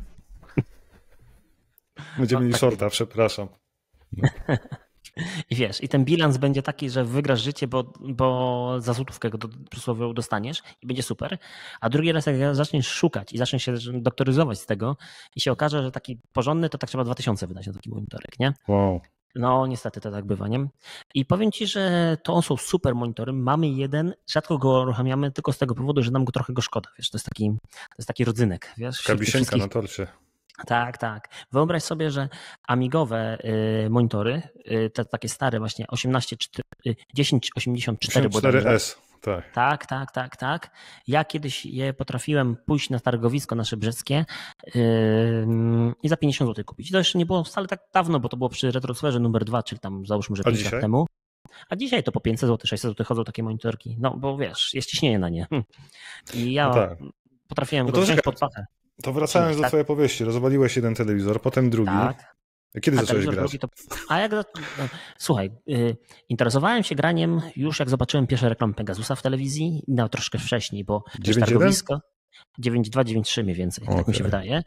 Będziemy no, mieli shorta, przepraszam. No. I wiesz, i ten bilans będzie taki, że wygrasz życie, bo, bo za złotówkę go przysłowie dostaniesz i będzie super. A drugi raz, jak zaczniesz szukać i zaczniesz się doktoryzować z tego i się okaże, że taki porządny, to tak trzeba 2000 wydać na taki monitorek, nie? Wow. No, niestety to tak bywa, nie? I powiem Ci, że to są super monitory. Mamy jeden, rzadko go uruchamiamy tylko z tego powodu, że nam go trochę go szkoda, wiesz, to jest taki, to jest taki rodzynek, wiesz. Kabisienka na torcie. Tak, tak. Wyobraź sobie, że amigowe y, monitory, y, te takie stare właśnie 18, 1084 1084S. Tak. tak, tak, tak, tak. Ja kiedyś je potrafiłem pójść na targowisko nasze brzeskie yy, i za 50 zł kupić. To jeszcze nie było wcale tak dawno, bo to było przy retrosferze numer 2, czyli tam załóżmy, że 5 lat temu. A dzisiaj to po 500 zł, 600 zł chodzą takie monitorki. No bo wiesz, jest ciśnienie na nie. I ja no tak. potrafiłem no to go wziąć pod pachę. To wracając do tak. twojej powieści, rozwaliłeś jeden telewizor, potem drugi. Tak. Kiedy a zacząłeś grać? To... A jak... No, słuchaj, yy, interesowałem się graniem już jak zobaczyłem pierwsze reklamy Pegasusa w telewizji, no troszkę wcześniej, bo 9, targowisko... 9.2, mniej więcej, okay. tak mi się wydaje.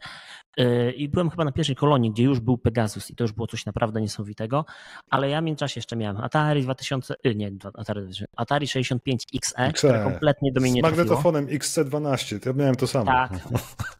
Y, I byłem chyba na pierwszej kolonii, gdzie już był Pegasus i to już było coś naprawdę niesamowitego, ale ja w międzyczasie jeszcze miałem Atari 2000, y, nie, Atari, Atari 65 XE, XE, które kompletnie do mnie nie Z magnetofonem XC12, to ja miałem to samo. Tak,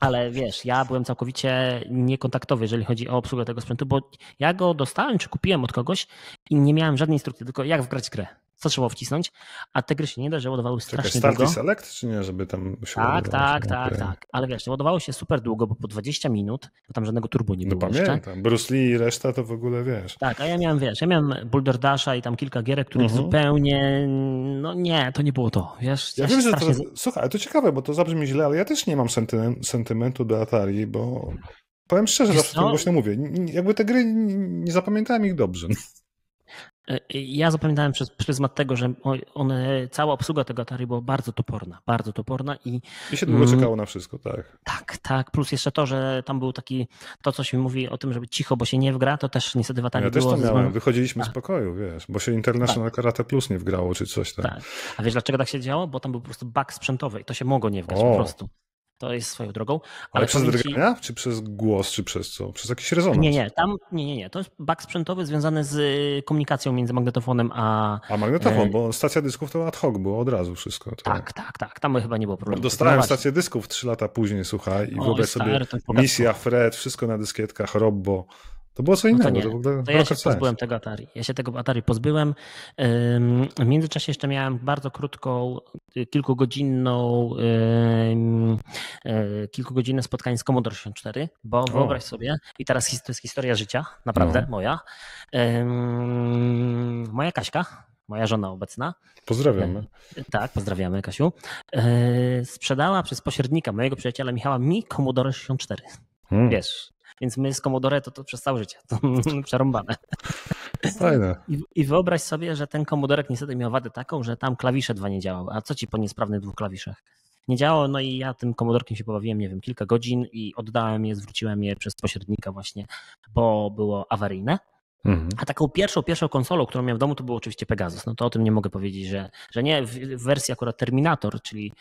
ale wiesz, ja byłem całkowicie niekontaktowy, jeżeli chodzi o obsługę tego sprzętu, bo ja go dostałem czy kupiłem od kogoś i nie miałem żadnej instrukcji, tylko jak wgrać grę co trzeba wcisnąć, a te gry się nie da, że ładowały strasznie Czekaj, start długo. Start select, czy nie, żeby tam się Tak, tak, tak, okay. tak, ale wiesz, ładowało się super długo, bo po 20 minut, bo tam żadnego turbo nie no było No pamiętam, jeszcze. Bruce Lee i reszta to w ogóle, wiesz. Tak, a ja miałem, wiesz, ja miałem Boulder Dasha i tam kilka gierek, których uh mhm. -huh. zupełnie, no nie, to nie było to, wiesz. Ja, ja wiem, że to, słuchaj, to ciekawe, bo to zabrzmi źle, ale ja też nie mam sentymentu do Atari, bo powiem szczerze, zawsze to głośno mówię, jakby te gry, nie zapamiętałem ich dobrze. E, ja zapamiętałem przez pryzmat tego, że one, cała obsługa tego Atari była bardzo toporna, bardzo toporna i... I się długo mm, czekało na wszystko, tak. Tak, tak, plus jeszcze to, że tam był taki, to co się mówi o tym, żeby cicho, bo się nie wgra, to też niestety w Atari ja było... Ja też to miałem, wychodziliśmy tak. z pokoju, wiesz, bo się International tak. Karate Plus nie wgrało, czy coś tam. Tak, a wiesz dlaczego tak się działo? Bo tam był po prostu bug sprzętowy i to się mogło nie wgrać o. po prostu. To jest swoją drogą. Ale, ale przez drgania? Ci... Czy przez głos, czy przez co? Przez jakiś rezonans? Nie, nie, tam, nie, nie, nie. To jest bug sprzętowy związany z y, komunikacją między magnetofonem a... A magnetofon, e... bo stacja dysków to ad hoc było od razu wszystko. To... Tak, tak, tak. Tam chyba nie było problemu. Dostałem no stację dysków trzy lata później, słuchaj, i wyobraź sobie misja, Fred, wszystko na dyskietkach, Robbo. To było co innego. No to, nie. to, ja się pozbyłem tego Atari. Ja się tego Atari pozbyłem. W międzyczasie jeszcze miałem bardzo krótką, y, kilkugodzinną, e, kilkugodzinne spotkanie z Commodore 64, bo o. wyobraź sobie, i teraz to jest historia życia, naprawdę no. moja. Moja Kaśka, moja żona obecna. Pozdrawiamy. Tak, pozdrawiamy Kasiu. E, sprzedała przez pośrednika mojego przyjaciela Michała mi Commodore 64. Hmm. Wiesz, więc my z Commodore to, to przez całe życie. To przerąbane. Fajne. I, I, wyobraź sobie, że ten komodorek niestety miał wadę taką, że tam klawisze dwa nie działały. A co ci po niesprawnych dwóch klawiszach? Nie działało, no i ja tym komodorkiem się pobawiłem, nie wiem, kilka godzin i oddałem je, zwróciłem je przez pośrednika właśnie, bo było awaryjne. Mhm. A taką pierwszą, pierwszą konsolą, którą miałem w domu, to był oczywiście Pegasus. No to o tym nie mogę powiedzieć, że, że nie. W, wersji akurat Terminator, czyli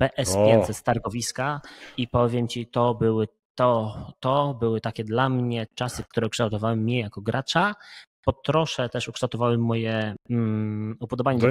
PS5 z targowiska i powiem ci, to były to, to były takie dla mnie czasy, które kształtowały mnie jako gracza, po trosze też ukształtowały moje um, upodobanie do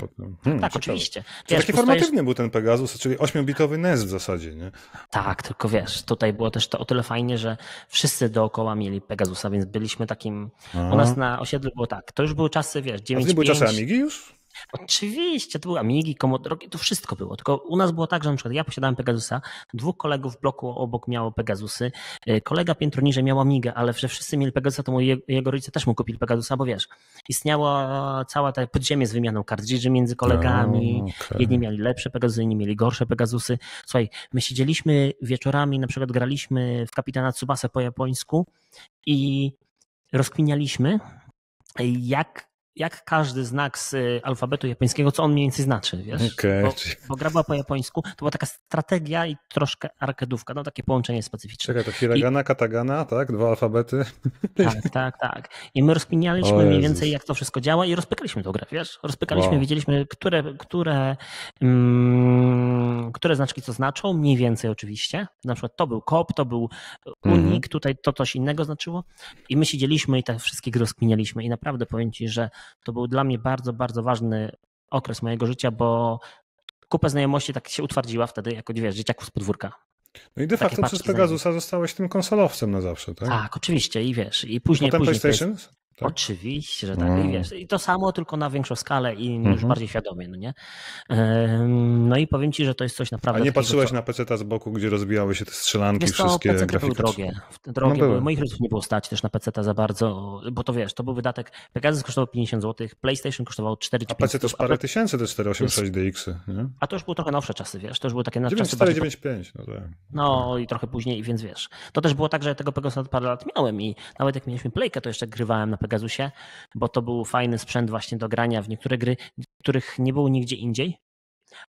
potem. Hmm, tak, oczywiście. Wiesz, taki formatywny był ten Pegasus, czyli 8-bitowy NES w zasadzie, nie? Tak, tylko wiesz, tutaj było też to o tyle fajnie, że wszyscy dookoła mieli Pegasusa, więc byliśmy takim, Aha. u nas na osiedlu było tak, to już były czasy, wiesz, 9 A to były czasy Amigi już? Oczywiście, to były Amigi, Commodore, to wszystko było. Tylko u nas było tak, że na przykład ja posiadałem Pegasusa, dwóch kolegów w bloku obok miało Pegasusy, y, kolega piętro niżej miał Amigę, ale że wszyscy mieli Pegasusa, to moi, jego rodzice też mu kupili Pegasusa, bo wiesz, istniała cała ta podziemie z wymianą kartridży między kolegami, no, okay. jedni mieli lepsze Pegasusy, inni mieli gorsze Pegasusy. Słuchaj, my siedzieliśmy wieczorami, na przykład graliśmy w Kapitana Tsubasa po japońsku i rozkminialiśmy, jak jak każdy znak z y, alfabetu japońskiego, co on mniej więcej znaczy, wiesz? Okay. Bo, bo gra była po japońsku, to była taka strategia i troszkę arkedówka, no takie połączenie specyficzne. Czekaj, to hiragana, I... katagana, tak? Dwa alfabety? Tak, tak, tak. I my rozkminialiśmy mniej więcej, jak to wszystko działa i rozpykaliśmy tą grę, wiesz? Rozpykaliśmy, wow. wiedzieliśmy, które, które, um, które znaczki co znaczą, mniej więcej oczywiście. Na przykład to był KOP, to był unik, mm -hmm. tutaj to coś innego znaczyło i my siedzieliśmy i te wszystkie gry rozkminialiśmy i naprawdę powiem Ci, że to był dla mnie bardzo, bardzo ważny okres mojego życia, bo kupę znajomości tak się utwardziła wtedy jako wiesz, dzieciaku z podwórka. No i de facto przez Pegasusa zostałeś tym konsolowcem na zawsze, tak? Tak, oczywiście i wiesz, i później... Potem później PlayStation? Jest... Tak? Oczywiście, że tak. Mm. I, wiesz, I to samo, tylko na większą skalę i już mhm. bardziej świadomie, no nie? No i powiem ci, że to jest coś naprawdę... A nie patrzyłeś co... na PC z boku, gdzie rozbijały się te strzelanki, wiesz, wszystkie PC były drogie. Drogie no były. Moich rodziców nie było stać też na PC za bardzo, bo to wiesz, to był wydatek, Pegasus kosztował 50 zł, PlayStation kosztował 4 czy 5 A PC też parę tysięcy, te 486 DX-y, nie? A to już były trochę nowsze czasy, wiesz, to już były takie na 9, czasy 4, 9, 5, no tak. No i trochę później, więc wiesz. To też było tak, że tego Pegasusa parę lat miałem i nawet jak mieliśmy Playkę, to jeszcze grywałem na Pegasusie bo to był fajny sprzęt właśnie do grania w niektóre gry, których nie było nigdzie indziej.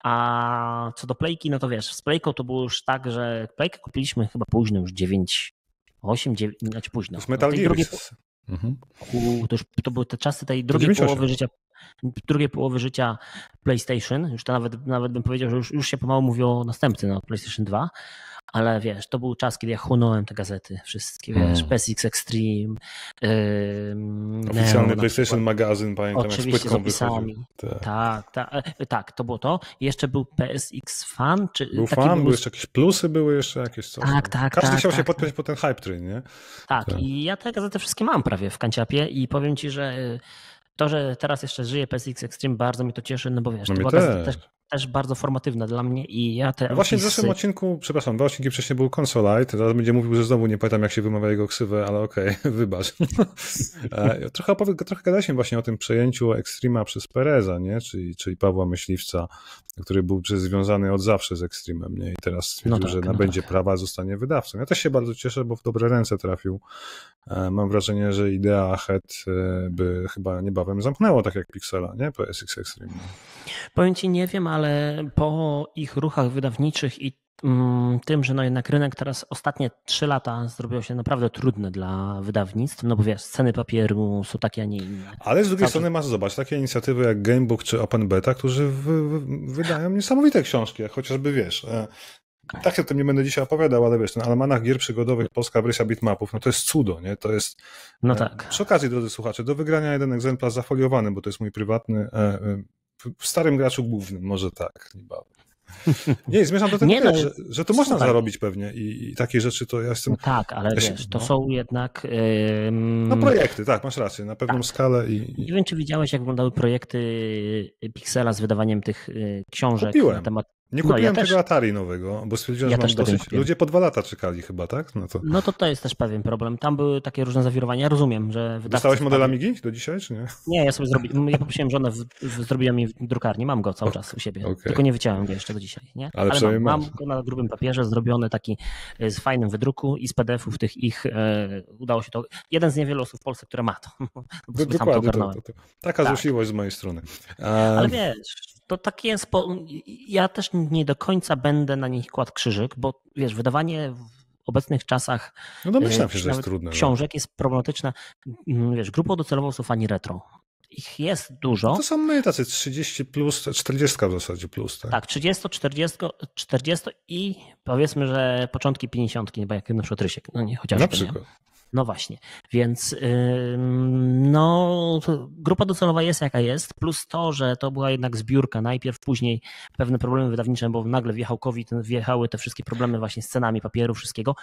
A co do Playki, no to wiesz, z Playką to było już tak, że Playkę kupiliśmy chyba późno, już 9, 8, 9, znaczy późno. To jest Metal Gear. Drugiej, mhm. to, już, to były te czasy tej drugiej połowy życia drugiej połowy życia PlayStation, już to nawet, nawet bym powiedział, że już, już się pomału mówi o następcy na no, PlayStation 2, ale wiesz, to był czas, kiedy ja chłonąłem te gazety wszystkie, wiesz, hmm. PSX Extreme. Yy, Oficjalny Neo, PlayStation magazyn, pamiętam, Oczywiście jak z, opisami. Tak. tak, tak, tak, to było to. Jeszcze był PSX Fan, czy był fan, był... były jeszcze jakieś plusy, były jeszcze jakieś coś. Tak, tak, Każdy tak, chciał tak, się podpiąć tak. po ten hype train, nie? Tak, tak, i ja te gazety wszystkie mam prawie w kanciapie i powiem ci, że to, że teraz jeszcze żyje PSX Extreme, bardzo mi to cieszy, no bo wiesz, no to była też. Też, bardzo formatywne dla mnie i ja te no Właśnie opisy... w zeszłym odcinku, przepraszam, dwa odcinki wcześniej był Consolite, teraz będzie mówił, że znowu nie pamiętam jak się wymawia jego ksywę, ale okej, okay, wybacz. E, trochę, opowie, trochę gadaliśmy właśnie o tym przejęciu Extrema przez Pereza, nie? Czyli, czyli Pawła Myśliwca, który był związany od zawsze z Extremem, nie? I teraz stwierdził, no tak, że nabędzie no tak. prawa zostanie wydawcą. Ja też się bardzo cieszę, bo w dobre ręce trafił. E, mam wrażenie, że idea Head e, by chyba niebawem zamknęło, tak jak Pixela, nie? Po SX Extreme. Powiem ci, nie wiem, ale po ich ruchach wydawniczych i mm, tym, że no jednak rynek teraz ostatnie trzy lata zrobił się naprawdę trudny dla wydawnictw, no bo wiesz, ceny papieru są takie, a nie inne. Ale z drugiej strony masz, zobacz, takie inicjatywy jak Gamebook czy Open Beta, którzy w, w, wydają niesamowite książki, chociażby wiesz, e, tak o tym nie będę dzisiaj opowiadał, ale wiesz, ten almanach gier przygodowych, polska wersja bitmapów, no to jest cudo, nie? To jest... No tak. Przy okazji, drodzy słuchacze, do wygrania jeden egzemplarz zafoliowany, bo to jest mój prywatny, w starym graczu głównym, może tak, niebawem. Nie, zmierzam do tego, nie, no, że, że to można zarobić pewnie i, i, takie rzeczy to ja jestem... No tak, ale ja się, wiesz, to no. są jednak... Yy... No projekty, tak, masz rację, na pewną tak. skalę i... Nie wiem, czy widziałeś, jak wyglądały projekty Pixela z wydawaniem tych y, książek Kupiłem. na temat nie kupiłem no, ja tego też... Atari nowego, bo stwierdziłem, ja że mam dosyć. Ludzie po dwa lata czekali chyba, tak? No to... no to to jest też pewien problem. Tam były takie różne zawirowania. Ja rozumiem, że Dostałeś model Amigi do dzisiaj, czy nie? Nie, ja sobie zrobiłem. Ja poprosiłem żonę, w, w, zrobiła mi w drukarni. Mam go cały czas u siebie. Okay. Tylko nie wyciąłem go jeszcze do dzisiaj. Nie? Ale, Ale mam, mam, go na grubym papierze, zrobiony taki e, z fajnym wydruku i z PDF-ów tych ich e, udało się to. Jeden z niewielu osób w Polsce, które ma to. Dokładnie. To, to, to, taka tak. złośliwość z mojej strony. Um... Ale wiesz, to tak jest. Po... Ja też nie do końca będę na nich kładł krzyżyk, bo wiesz, wydawanie w obecnych czasach no domyślam się, że jest trudne. No. książek no. jest problematyczne. Mm, wiesz, grupą docelową są fani retro. Ich jest dużo. No to są my tacy 30 plus, 40 w zasadzie plus. Tak, tak 30, 40, 40 i powiedzmy, że początki 50, bo jak na przykład Rysiek, no nie, chociażby. Na przykład. Nie? No właśnie, więc no, grupa docelowa jest jaka jest, plus to, że to była jednak zbiórka najpierw, później pewne problemy wydawnicze, bo nagle wjechał COVID, wjechały te wszystkie problemy właśnie z cenami papieru, wszystkiego.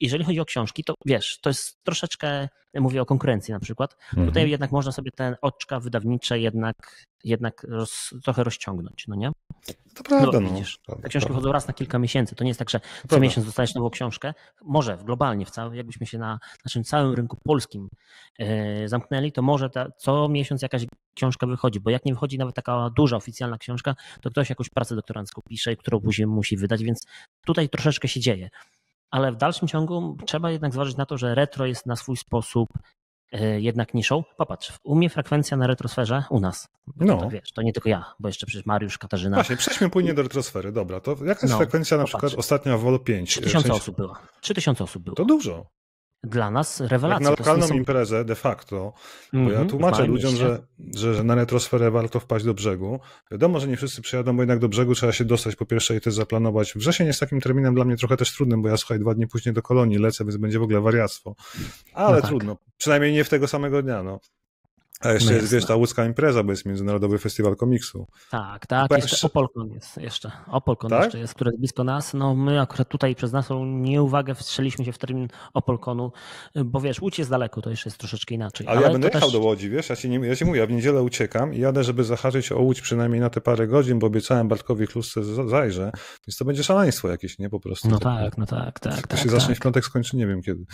Jeżeli chodzi o książki, to wiesz, to jest troszeczkę, mówię o konkurencji na przykład, mhm. tutaj jednak można sobie te oczka wydawnicze jednak jednak roz, trochę rozciągnąć, no nie? To prawda, no. Widzisz, prawda, te książki chodzą raz na kilka miesięcy. To nie jest tak, że co prawda. miesiąc dostajesz nową książkę. Może globalnie, w całym, jakbyśmy się na naszym całym rynku polskim e, zamknęli, to może ta, co miesiąc jakaś książka wychodzi, bo jak nie wychodzi nawet taka duża oficjalna książka, to ktoś jakąś pracę doktorancką pisze, którą później musi wydać, więc tutaj troszeczkę się dzieje. Ale w dalszym ciągu trzeba jednak zważyć na to, że retro jest na swój sposób jednak niszą. Popatrz, u mnie frekwencja na retrosferze, u nas. No. To, wiesz, to nie tylko ja, bo jeszcze przecież Mariusz, Katarzyna. Właśnie, przejdźmy płynnie do retrosfery. Dobra, to jaka jest no, frekwencja na popatrz. przykład ostatnia Vol 5? 3000 osób było. 3000 osób było. To dużo dla nas rewelacja. Jak na lokalną są... imprezę de facto, bo mm -hmm, ja mhm, tłumaczę ludziom, że, że, że, na retrosferę warto wpaść do brzegu. Wiadomo, że nie wszyscy przyjadą, bo jednak do brzegu trzeba się dostać po pierwsze i też zaplanować. Wrzesień jest takim terminem dla mnie trochę też trudnym, bo ja słuchaj, dwa dni później do kolonii lecę, więc będzie w ogóle wariactwo. Ale no tak. trudno. Przynajmniej nie w tego samego dnia. No. A jeszcze no jest, wiesz, ta łódzka impreza, bo jest Międzynarodowy Festiwal Komiksu. Tak, tak, jeszcze, jeszcze Opolkon jest, jeszcze. Opolkon tak? jeszcze jest, który jest blisko nas. No my akurat tutaj przez naszą nieuwagę wstrzeliśmy się w termin Opolkonu, bo wiesz, Łódź jest daleko, to jeszcze jest troszeczkę inaczej. Ale, Ale ja będę jechał też... do Łodzi, wiesz, ja ci, nie, ja ci mówię, ja w niedzielę uciekam i jadę, żeby zahaczyć o Łódź przynajmniej na te parę godzin, bo obiecałem Bartkowi Klusce zajrzę, więc to będzie szaleństwo jakieś, nie? Po prostu. No tak, tak no tak, tak. To tak, się tak, zacznie tak. w piątek, skończy nie wiem kiedy.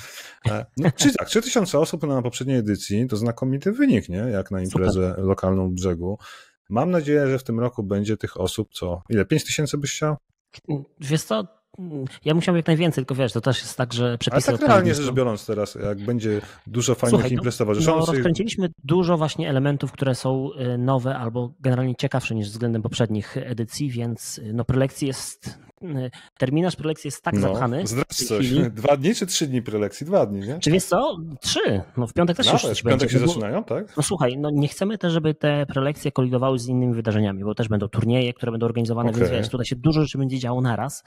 E, no, czyli tak, 3000 osób na poprzedniej edycji, to znakomity wynik, nie? Jak na imprezę Super. lokalną brzegu. Mam nadzieję, że w tym roku będzie tych osób, co. Ile? 5 tysięcy byś chciał? Wiesz co, ja musiałbym jak najwięcej, tylko wiesz, to też jest tak, że przepisy... Ale tak realnie rzecz biorąc teraz, jak będzie dużo fajnych Słuchaj, imprez towarzyszących... No, rozkręciliśmy dużo właśnie elementów, które są y, nowe albo generalnie ciekawsze niż względem poprzednich edycji, więc y, no prelekcji jest terminarz prelekcji jest tak no, zapchany. Zdradź coś. Dwa dni czy trzy dni prelekcji? Dwa dni, nie? Czy wiesz co? Trzy. No w piątek też Nawet, już w piątek będzie. się zaczynają, tak? No słuchaj, no nie chcemy też, żeby te prelekcje kolidowały z innymi wydarzeniami, bo też będą turnieje, które będą organizowane, okay. więc wiesz, tutaj się dużo rzeczy będzie działo naraz,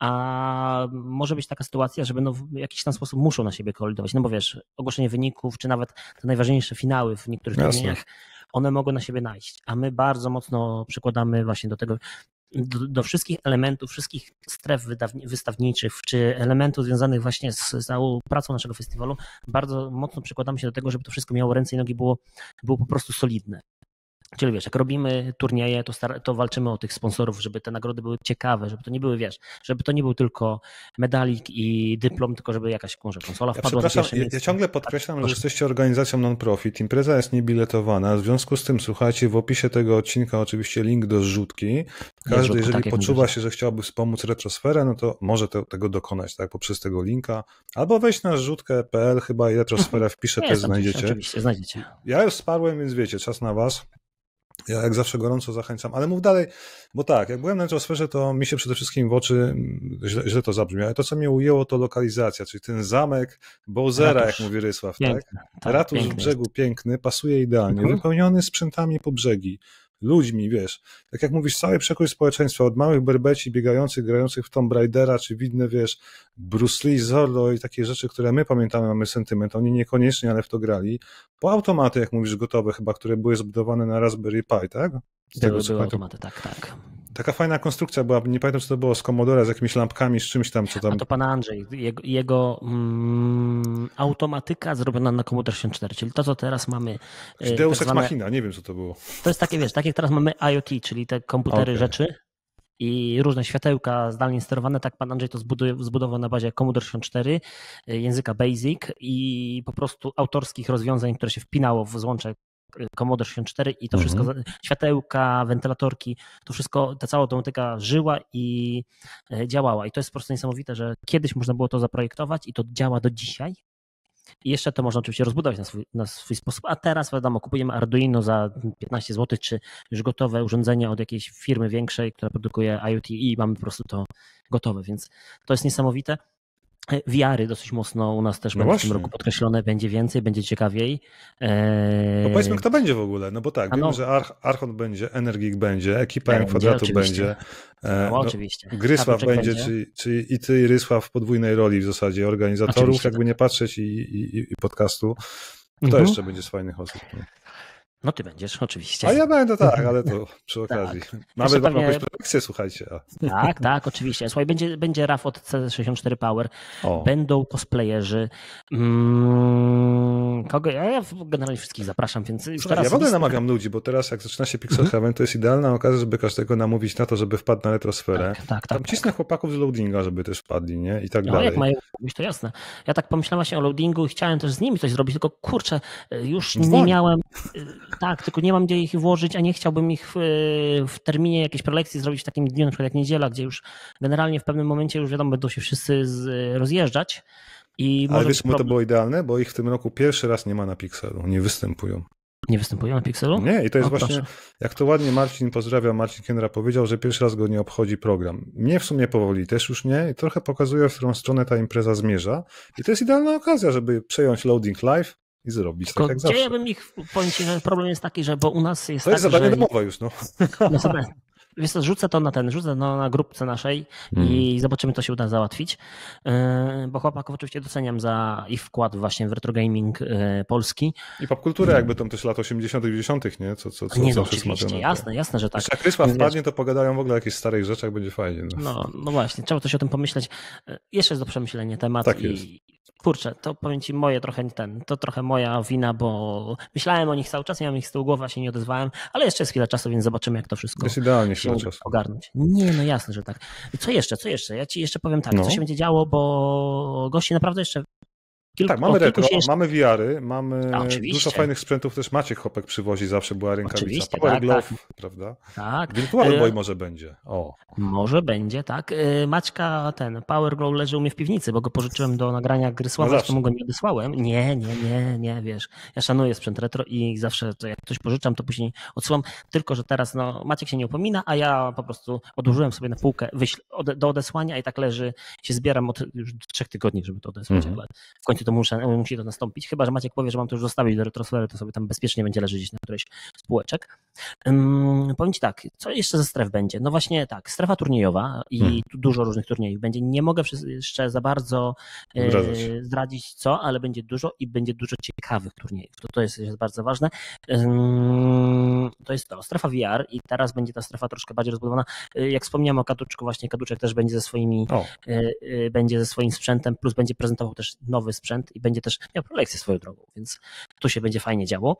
a może być taka sytuacja, że będą w jakiś tam sposób muszą na siebie kolidować, no bo wiesz, ogłoszenie wyników, czy nawet te najważniejsze finały w niektórych turniejach, one mogą na siebie najść, a my bardzo mocno przykładamy właśnie do tego do, do, wszystkich elementów, wszystkich stref wystawniczych, czy elementów związanych właśnie z całą pracą naszego festiwalu, bardzo mocno przykładamy się do tego, żeby to wszystko miało ręce i nogi, było, było po prostu solidne. Czyli wiesz, jak robimy turnieje, to, star- to walczymy o tych sponsorów, żeby te nagrody były ciekawe, żeby to nie były, wiesz, żeby to nie był tylko medalik i dyplom, tylko żeby jakaś może konsola wpadła ja przepraszam, ja, ja, ciągle podkreślam, że jesteście organizacją non-profit, impreza jest niebiletowana, w związku z tym, słuchajcie, w opisie tego odcinka oczywiście link do zrzutki. Każdy, jeżeli tak poczuwa się, że chciałby wspomóc Retrosferę, no to może te, tego dokonać, tak, poprzez tego linka, albo wejść na zrzutkę.pl chyba i Retrosferę wpiszę, też znajdziecie. Oczywiście, znajdziecie. Ja już sparłem, więc wiecie, czas na was. Ja jak zawsze gorąco zachęcam, ale mów dalej, bo tak, jak byłem na transferze, to mi się przede wszystkim w oczy, mm, źle, źle to zabrzmi, ale to, co mnie ujęło, to lokalizacja, czyli ten zamek Bowsera, Ratusz. jak mówi Rysław, tak? piękny, tak? tak? Ratusz w brzegu piękny, pasuje idealnie, mhm. wypełniony sprzętami po brzegi, ludźmi, wiesz. Tak jak mówisz, cały przekrój społeczeństwa, od małych berbeci biegających, grających w Tomb Raidera, czy widne, wiesz, Bruce Lee, Zorro i takie rzeczy, które my pamiętamy, mamy sentyment, oni niekoniecznie, ale w to grali. Po automaty, jak mówisz, gotowe chyba, które były zbudowane na Raspberry Pi, tak? Z tego, były, były automaty, tak, tak. Taka fajna konstrukcja była, nie pamiętam, czy to było z Commodore, z jakimiś lampkami, z czymś tam, co tam... A to pan Andrzej, jego, jego mm, automatyka zrobiona na Commodore 64, czyli to, co teraz mamy... E, Deus tak Ex Machina, nie wiem, co to było. To jest takie, wiesz, tak jak teraz mamy IoT, czyli te komputery okay. rzeczy i różne światełka zdalnie sterowane, tak pan Andrzej to zbudował na bazie Commodore 64, e, języka BASIC i po prostu autorskich rozwiązań, które się wpinało w złącze Commodore 64 i to wszystko, mhm. światełka, wentylatorki, to wszystko, ta cała automatyka żyła i e, działała. I to jest po prostu niesamowite, że kiedyś można było to zaprojektować i to działa do dzisiaj. I jeszcze to można oczywiście rozbudować na swój, na swój sposób, a teraz wiadomo, kupujemy Arduino za 15 zł, czy już gotowe urządzenie od jakiejś firmy większej, która produkuje IoT i mamy po prostu to gotowe, więc to jest niesamowite. VR-y dosyć mocno u nas też no w tym roku podkreślone, będzie więcej, będzie ciekawiej. Eee... No powiedzmy, kto będzie w ogóle, no bo tak, no, wiemy, że Arch Archon będzie, Energik będzie, Ekipa będzie, Kwadratu będzie. E, no, oczywiście. Grysław będzie, będzie. Czyli, czyli i ty i Rysław w podwójnej roli w zasadzie organizatorów, oczywiście, jakby tak. nie patrzeć i, i, i podcastu. Kto mhm. jeszcze będzie z fajnych osób? No ty będziesz, oczywiście. A ja będę, tak, ale to przy tak. okazji. tak. Mamy pewnie... jakąś słuchajcie. Tak, tak, oczywiście. Słuchaj, będzie, będzie RAF od C64 Power, o. będą cosplayerzy. Hmm, kogo? Ja, ja generalnie wszystkich zapraszam, więc Słuchaj, teraz... Ja w ogóle namawiam ludzi, bo teraz jak zaczyna się Pixel mhm. Heaven, to jest idealna okazja, żeby każdego namówić na to, żeby wpadł na retrosferę. Tak, tak, tak. Tam cisnę tak. chłopaków z loadinga, żeby też wpadli, nie? I tak no, dalej. jak mają mówić, to jasne. Ja tak pomyślałem właśnie o loadingu i chciałem też z nimi coś zrobić, tylko kurczę, już nie miałem tak, tylko nie mam gdzie ich włożyć, a nie chciałbym ich w, w terminie jakiejś prelekcji zrobić w takim dniu, na przykład jak niedziela, gdzie już generalnie w pewnym momencie już wiadomo, będą się wszyscy z, rozjeżdżać. I Ale wiesz, czemu to było idealne? Bo ich w tym roku pierwszy raz nie ma na Pixelu, nie występują. Nie występują na Pixelu? Nie, i to jest o, właśnie, proszę. jak to ładnie Marcin pozdrawia, Marcin Kendra powiedział, że pierwszy raz go nie obchodzi program. Mnie w sumie powoli też już nie i trochę pokazuje, w którą stronę ta impreza zmierza. I to jest idealna okazja, żeby przejąć loading live, i zrobić Tylko tak jak gdzie zawsze. ja bym ich, powiem ci, że problem jest taki, że bo u nas jest To jest tak, zadanie że... domowe już, no. no co, rzucę to na ten, rzucę no, na grupce naszej mm. i zobaczymy, co się uda załatwić. Yy, bo chłopaków oczywiście doceniam za ich wkład właśnie w retro gaming yy, polski. I popkulturę jakby tam też lat 80 90 nie? Co, co, co nie, no, oczywiście, jasne, jasne, że tak. Jak Rysław wpadnie, to pogadają w ogóle o jakichś starych rzeczach, będzie fajnie. No. no, no właśnie, trzeba coś o tym pomyśleć. Yy, jeszcze jest do przemyślenia temat tak jest. i, kurczę, to powiem ci moje trochę ten, to trochę moja wina, bo myślałem o nich cały czas, miałem ich z tyłu głowy, a się nie odezwałem, ale jeszcze jest chwila czasu, więc zobaczymy, jak to wszystko jest idealnie czasu. ogarnąć. Nie, no jasne, że tak. Co jeszcze, co jeszcze? Ja ci jeszcze powiem tak, no. co się będzie działo, bo gości naprawdę jeszcze Kilku, tak, mamy retro, mamy VR-y, mamy A, dużo fajnych sprzętów, też Maciek Hopek przywozi, zawsze była rękawica. Oczywiście, Power tak, Glove, tak. prawda? Tak. Virtual Boy może będzie. O. Może będzie, tak. Y, Maćka, ten Power Glow leży u mnie w piwnicy, bo go pożyczyłem do nagrania gry Sława, no mu go nie odesłałem. Nie, nie, nie, nie, wiesz. Ja szanuję sprzęt retro i zawsze to jak coś pożyczam, to później odsyłam. Tylko, że teraz no, Maciek się nie upomina, a ja po prostu odłożyłem sobie na półkę do odesłania i tak leży, się zbieram od już trzech tygodni, żeby to odesłać, mm -hmm. ale w końcu to muszę, musi to nastąpić. Chyba, że Maciek powie, że mam to już zostawić do retrosfery, to sobie tam bezpiecznie będzie leżeć na którejś z półeczek. Um, powiem Ci tak, co jeszcze ze stref będzie? No właśnie tak, strefa turniejowa i hmm. tu dużo różnych turniejów będzie. Nie mogę jeszcze za bardzo e, zdradzić co, ale będzie dużo i będzie dużo ciekawych turniejów. To, to jest, jest bardzo ważne. Um, to jest to, strefa VR i teraz będzie ta strefa troszkę bardziej rozbudowana. E, jak wspomniałem o Kaduczku, właśnie Kaduczek też będzie ze swoimi, e, będzie ze swoim sprzętem, plus będzie prezentował też nowy sprzęt i będzie też miał prelekcję swoją drogą, więc tu się będzie fajnie działo.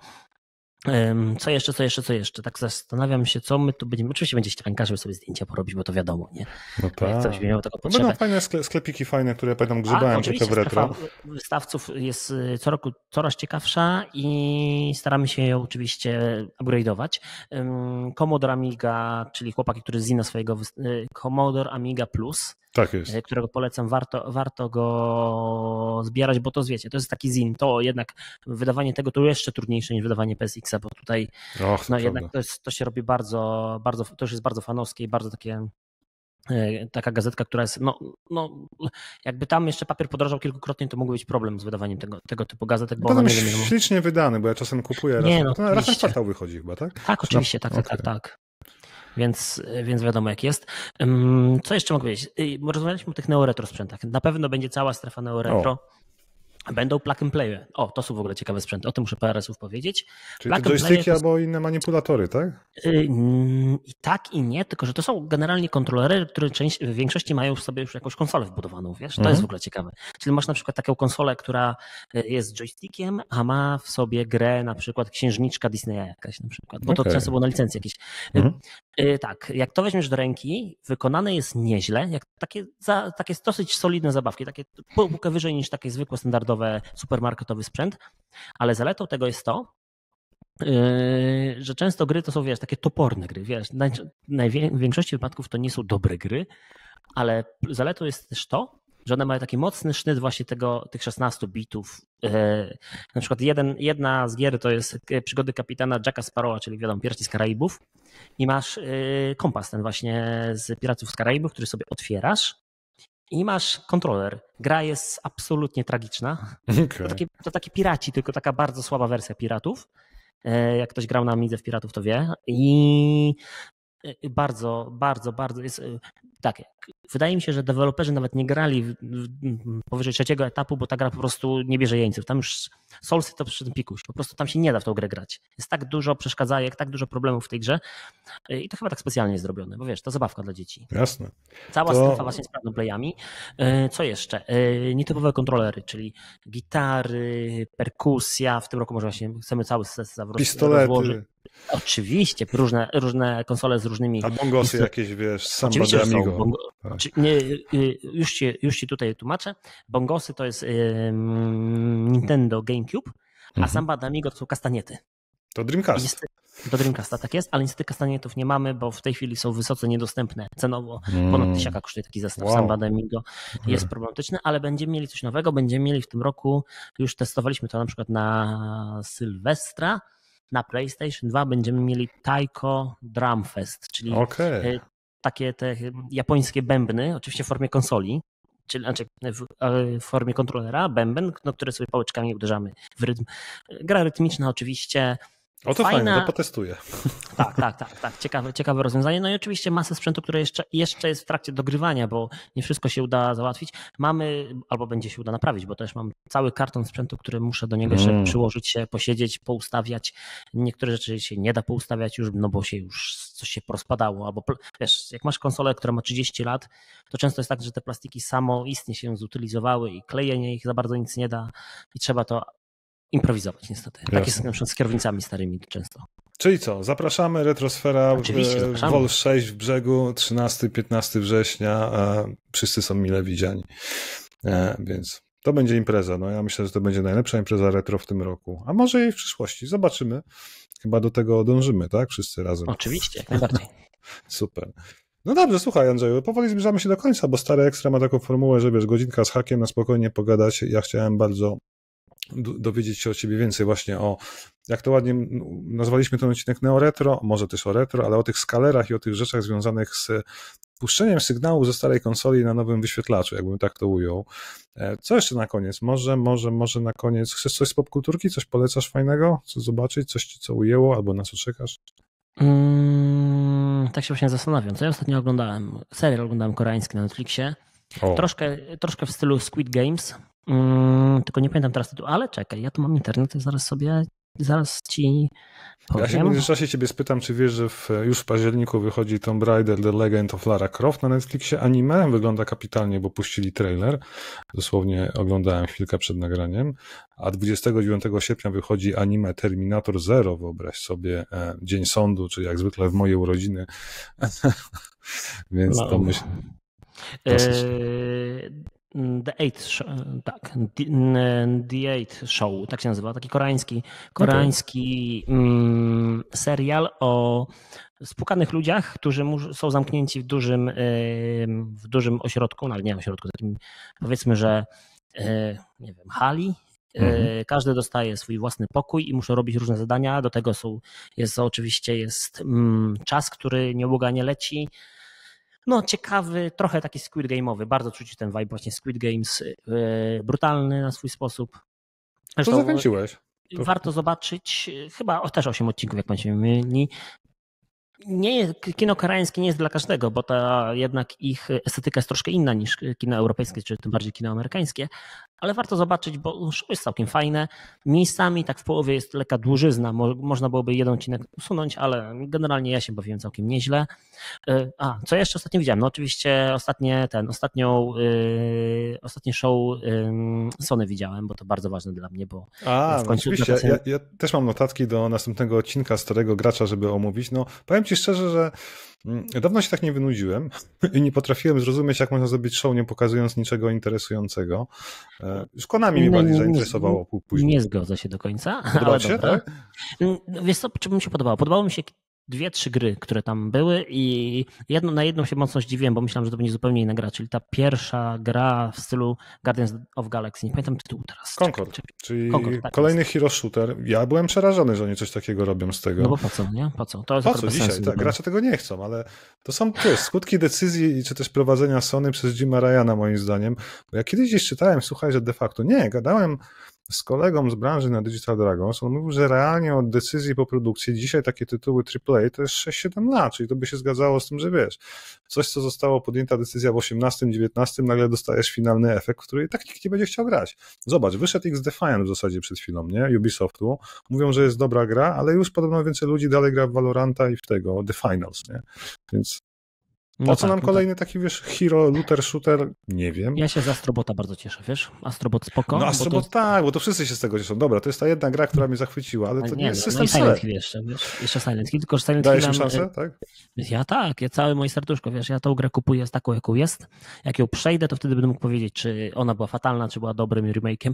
Co jeszcze, co jeszcze, co jeszcze? Tak zastanawiam się, co my tu będziemy. Oczywiście będzie ścianka, żeby sobie zdjęcia porobić, bo to wiadomo, nie? No tak. Coś miało taką potrzebę. Będą fajne sklepiki fajne, które ja pamiętam grzebałem trochę w retro. wystawców jest y, co roku coraz ciekawsza i staramy się ją oczywiście upgrade'ować. Commodore Amiga, czyli chłopaki, który zina swojego y, Commodore Amiga Plus tak jest. E, którego polecam, warto, warto go zbierać, bo to wiecie, to jest taki zin, to jednak wydawanie tego to jeszcze trudniejsze niż wydawanie PSX-a, bo tutaj Och, no jednak to, jest, to się robi bardzo, bardzo, to już jest bardzo fanowskie i bardzo takie e, taka gazetka, która jest, no, no jakby tam jeszcze papier podrożał kilkukrotnie, to mógł być problem z wydawaniem tego, tego typu gazetek. Bo Potem jest ślicznie wydany, bo ja czasem kupuję, raz, nie, no, raz na kwartał wychodzi chyba, tak? Tak, oczywiście, tak, okay. tak, tak, tak więc, więc wiadomo jak jest. Co jeszcze mogę powiedzieć? Y, rozmawialiśmy o tych neoretro sprzętach. Na pewno będzie cała strefa neoretro. O. Będą plug and play. O, to są w ogóle ciekawe sprzęty. O tym muszę parę słów powiedzieć. Czyli plug joysticki to... albo inne manipulatory, tak? Y, I tak i nie, tylko że to są generalnie kontrolery, które część, w większości mają w sobie już jakąś konsolę wbudowaną, wiesz? To mhm. jest w ogóle ciekawe. Czyli masz na przykład taką konsolę, która y, jest joystickiem, a ma w sobie grę na przykład księżniczka Disneya jakaś na przykład, bo okay. to często było na licencji jakieś. Mhm. Tak, jak to weźmiesz do ręki, wykonane jest nieźle, jak takie, za, takie dosyć solidne zabawki, takie półkę wyżej niż takie zwykłe, standardowe, supermarketowy sprzęt, ale zaletą tego jest to, yy, że często gry to są, wiesz, takie toporne gry, wiesz, w większości wypadków to nie są dobre gry, ale zaletą jest też to, że one mają taki mocny sznyt właśnie tego, tych 16 bitów. Yy, na przykład jeden, jedna z gier to jest przygody kapitana Jacka Sparrowa, czyli wiadomo, Piraci z Karaibów i masz yy, kompas ten właśnie z Piratów z Karaibów, który sobie otwierasz i masz kontroler. Gra jest absolutnie tragiczna. Okay. To, takie, to takie piraci, tylko taka bardzo słaba wersja piratów. Yy, jak ktoś grał na Amidze w Piratów, to wie. I bardzo, bardzo, bardzo jest tak, wydaje mi się, że deweloperzy nawet nie grali w, w, powyżej trzeciego etapu, bo ta gra po prostu nie bierze jeńców. Tam już Soulsy to przy tym pikuś. Po prostu tam się nie da w tą grę grać. Jest tak dużo przeszkadzajek, tak dużo problemów w tej grze i to chyba tak specjalnie jest zrobione, bo wiesz, to zabawka dla dzieci. Jasne. Cała to... strefa właśnie z playami. E, co jeszcze? E, nietypowe kontrolery, czyli gitary, perkusja. W tym roku może właśnie chcemy cały zestaw Pistolety. Oczywiście, różne, różne konsole z różnymi. A bongosy jakieś, wiesz, Samba de Amigo. Bongo... Tak. Nie, y, już, ci, już ci tutaj tłumaczę. Bongosy to jest Nintendo GameCube, a mhm. Samba de Amigo to są kastaniety. To Dreamcast. Do Dreamcasta tak jest, ale niestety kastanietów nie mamy, bo w tej chwili są wysoce niedostępne cenowo. Mm. Ponad tysiaka kosztuje taki zestaw wow. Samba Amigo. Jest problematyczny, ale będziemy mieli coś nowego. Będziemy mieli w tym roku, już testowaliśmy to na przykład na Sylwestra, na PlayStation 2 będziemy mieli Taiko Drum Fest, czyli okay. Takie te japońskie bębny, oczywiście w formie konsoli, czyli znaczy w, w formie kontrolera, bęben, no, które sobie pałeczkami uderzamy w rytm. Gra rytmiczna oczywiście, o to fajne, to potestuję. Tak, tak, tak, tak. Ciekawe, ciekawe rozwiązanie. No i oczywiście masę sprzętu, które jeszcze, jeszcze jest w trakcie dogrywania, bo nie wszystko się uda załatwić. Mamy, albo będzie się uda naprawić, bo też mam cały karton sprzętu, który muszę do niego jeszcze mm. przyłożyć się, posiedzieć, poustawiać. Niektóre rzeczy się nie da poustawiać już, no bo się już coś się porozpadało, albo wiesz, jak masz konsolę, która ma 30 lat, to często jest tak, że te plastiki samoistnie się zutylizowały i klejenie ich za bardzo nic nie da i trzeba to improwizować niestety. Jasne. Tak jest na przykład z kierownicami starymi często. Czyli co, zapraszamy Retrosfera e, Wol 6 w brzegu 13-15 września. Wszyscy są mile widziani. E, więc to będzie impreza. No ja myślę, że to będzie najlepsza impreza retro w tym roku. A może i w przyszłości. Zobaczymy. Chyba do tego dążymy, tak? Wszyscy razem. Oczywiście, jak najbardziej. Super. No dobrze, słuchaj Andrzeju, powoli zbliżamy się do końca, bo Stary Ekstra ma taką formułę, że wiesz, godzinka z hakiem na spokojnie pogadać. Ja chciałem bardzo dowiedzieć się o ciebie więcej właśnie o, jak to ładnie nazwaliśmy ten odcinek neoretro, może też o retro, ale o tych skalerach i o tych rzeczach związanych z puszczeniem sygnału ze starej konsoli na nowym wyświetlaczu, jakbym tak to ujął. E, co jeszcze na koniec? Może, może, może na koniec chcesz coś z popkulturki? Coś polecasz fajnego? Co zobaczyć? Coś ci co ujęło? Albo na co czekasz? Mm, tak się właśnie zastanawiam. Co ja ostatnio oglądałem? Serial oglądałem koreański na Netflixie. Troszkę, troszkę w stylu Squid Games. Mm, tylko nie pamiętam teraz tytułu, ale czekaj, ja tu mam internet, zaraz sobie zaraz ci powiem. Ja się w międzyczasie ciebie spytam, czy wiesz, że w, już w październiku wychodzi Tomb Raider The Legend of Lara Croft na Netflixie anime. Wygląda kapitalnie, bo puścili trailer. Dosłownie oglądałem chwilkę przed nagraniem. A 29 sierpnia wychodzi anime Terminator Zero. Wyobraź sobie e, Dzień Sądu, czy jak zwykle w moje urodziny. Więc no. to myślę. Dosyć... The Eight Show, tak, The Eight Show, tak się nazywa, taki koreański, koreański okay. mm, serial o spukanych ludziach, którzy są zamknięci w dużym, w dużym ośrodku, no ale nie ośrodku, takim powiedzmy, że nie wiem, hali. Mhm. Każdy dostaje swój własny pokój i muszą robić różne zadania. Do tego są, jest oczywiście jest mm, czas, który nieubłaganie leci no ciekawy, trochę taki Squid Game'owy, bardzo czuć ten vibe właśnie Squid Games, yy, brutalny na swój sposób. Zresztą, to zachęciłeś. Warto zobaczyć, chyba też 8 odcinków, jak się myli nie, kino koreańskie nie jest dla każdego, bo ta jednak ich estetyka jest troszkę inna niż kino europejskie, czy tym bardziej kino amerykańskie, ale warto zobaczyć, bo show jest całkiem fajne. Miejscami tak w połowie jest lekka dłużyzna, Mo można byłoby jeden odcinek usunąć, ale generalnie ja się bawiłem całkiem nieźle. E, a, co jeszcze ostatnio widziałem? No oczywiście ostatnie ten, ostatnią, yy, ostatnie show yy, Sony widziałem, bo to bardzo ważne dla mnie, bo A, w końcu... oczywiście, ja, ja, też mam notatki do następnego odcinka Starego Gracza, żeby omówić. No, powiem Ci szczerze, że dawno się tak nie wynudziłem i nie potrafiłem zrozumieć, jak można zrobić show, nie pokazując niczego interesującego. E, już Konami mnie bardziej zainteresowało później. Nie zgodzę się do końca. Podoba się, tak? Mm, wiesz co, czy mi się podobało? Podobało mi się dwie, trzy gry, które tam były i jedno, na jedną się mocno zdziwiłem, bo myślałem, że to będzie zupełnie inna gra, czyli ta pierwsza gra w stylu Guardians of Galaxy. Nie pamiętam tytułu teraz. Concord, czekaj, czyli Concord, tak kolejny jest. hero shooter. Ja byłem przerażony, że oni coś takiego robią z tego. No bo po co, nie? Po co? To po co dzisiaj? Tak, gracze tego nie chcą, ale to są wiesz, skutki decyzji czy też prowadzenia Sony przez Jima Ryana moim zdaniem. Bo ja kiedyś gdzieś czytałem, słuchaj, że de facto nie, gadałem z kolegą z branży na Digital Dragons, on mówił, że realnie od decyzji po produkcji dzisiaj takie tytuły AAA to jest 6-7 lat, czyli to by się zgadzało z tym, że wiesz, coś co zostało podjęta decyzja w 18-19 nagle dostajesz finalny efekt, który tak nikt nie będzie chciał grać. Zobacz, wyszedł X Defiant w zasadzie przed chwilą, nie? Ubisoftu. Mówią, że jest dobra gra, ale już podobno więcej ludzi dalej gra w Valoranta i w tego, The Finals, nie? Więc po no co tak, nam no kolejny tak. taki, wiesz, hero, looter, shooter? Nie wiem. Ja się z Astrobota bardzo cieszę, wiesz? Astrobot spoko. No Astrobot to... tak, bo to wszyscy się z tego cieszą. Dobra, to jest ta jedna gra, która mnie zachwyciła, ale to nie, nie jest no, system no Silent Hill jeszcze, wiesz? Jeszcze Silent Hill, tylko że Silent Dajesz Hill... szansę, tak? Ja tak, ja całe moje serduszko, wiesz, ja tą grę kupuję z taką, jaką jest. Jak ją przejdę, to wtedy będę mógł powiedzieć, czy ona była fatalna, czy była dobrym remake'iem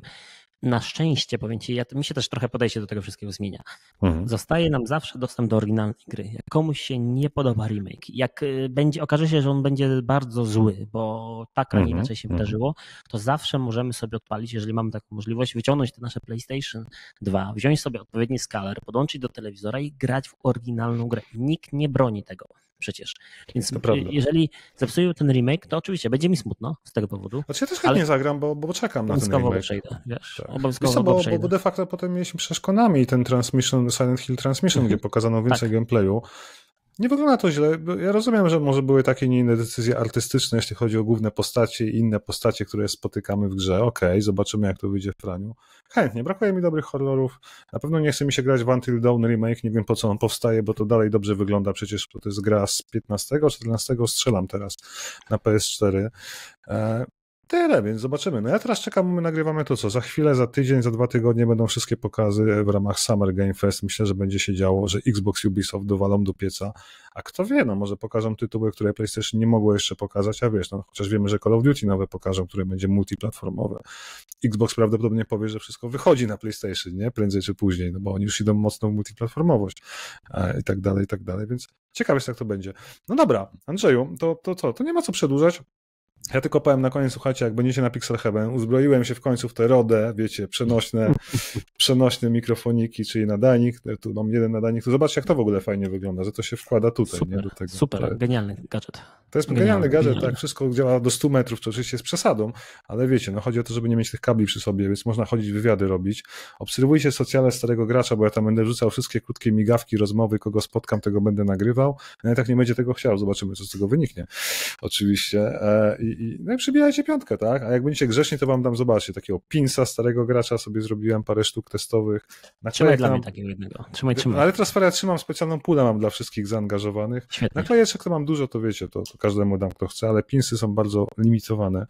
na szczęście, powiem Ci, ja, mi się też trochę podejście do tego wszystkiego zmienia. Mhm. Zostaje nam zawsze dostęp do oryginalnej gry. Jak komuś się nie podoba remake, jak y, będzie, okaże się, że on będzie bardzo zły, bo tak, a nie mhm. inaczej się mhm. wydarzyło, to zawsze możemy sobie odpalić, jeżeli mamy taką możliwość, wyciągnąć te nasze PlayStation 2, wziąć sobie odpowiedni skaler, podłączyć do telewizora i grać w oryginalną grę. Nikt nie broni tego przecież. Więc jeżeli zepsują ten remake, to oczywiście będzie mi smutno z tego powodu. Znaczy ja też chętnie ale... zagram, bo, bo czekam na ten remake. przejdę, wiesz, tak. obowiązkowo co, bo, bo, bo de facto potem mieliśmy przecież Konami ten Transmission, Silent Hill Transmission, gdzie pokazano więcej tak. gameplayu. Nie wygląda to źle. Ja rozumiem, że może były takie nie inne decyzje artystyczne, jeśli chodzi o główne postacie i inne postacie, które spotykamy w grze. Okej, okay, zobaczymy, jak to wyjdzie w praniu. Chętnie, brakuje mi dobrych horrorów. Na pewno nie chce mi się grać w Until Dawn Remake, nie wiem po co on powstaje, bo to dalej dobrze wygląda. Przecież to jest gra z 15, 14 strzelam teraz na PS4. Tyle, więc zobaczymy. No ja teraz czekam, my nagrywamy to co, za chwilę, za tydzień, za dwa tygodnie będą wszystkie pokazy w ramach Summer Game Fest. Myślę, że będzie się działo, że Xbox Ubisoft dowalą do pieca, a kto wie, no może pokażą tytuły, które PlayStation nie mogło jeszcze pokazać, a wiesz, no chociaż wiemy, że Call of Duty nowe pokażą, które będzie multiplatformowe. Xbox prawdopodobnie powie, że wszystko wychodzi na PlayStation, nie? Prędzej czy później, no bo oni już idą mocno w multiplatformowość i tak dalej, i tak dalej, więc ciekawe jest, jak to będzie. No dobra, Andrzeju, to, to co, to nie ma co przedłużać. Ja tylko powiem na koniec, słuchajcie, jak będziecie na Pixel Heaven, uzbroiłem się w końcu w te RODE, wiecie, przenośne, przenośne mikrofoniki, czyli nadajnik, tu mam jeden nadajnik, to zobaczcie, jak to w ogóle fajnie wygląda, że to się wkłada tutaj, super, nie, do tego. Super, genialny gadżet. To jest genialny, genialny gadżet, genialny. tak, wszystko działa do 100 metrów, to oczywiście jest przesadą, ale wiecie, no chodzi o to, żeby nie mieć tych kabli przy sobie, więc można chodzić wywiady robić. Obserwujcie socjale starego gracza, bo ja tam będę rzucał wszystkie krótkie migawki, rozmowy, kogo spotkam, tego będę nagrywał. No i tak nie będzie tego chciał, zobaczymy, co z tego wyniknie. Oczywiście. E, i, no i przybijajcie piątkę, tak? A jak będziecie grzeczni, to wam dam, zobaczcie, takiego pinsa starego gracza sobie zrobiłem, parę sztuk testowych. Trzymaj dla mnie takiego jednego. Trzymaj, trzymaj. Ale transfera ja trzymam specjalną pulę mam dla wszystkich zaangażowanych. Świetnie. Naklejeczek to mam dużo, to wiecie, to, to każdemu dam kto chce, ale pinsy są bardzo limitowane.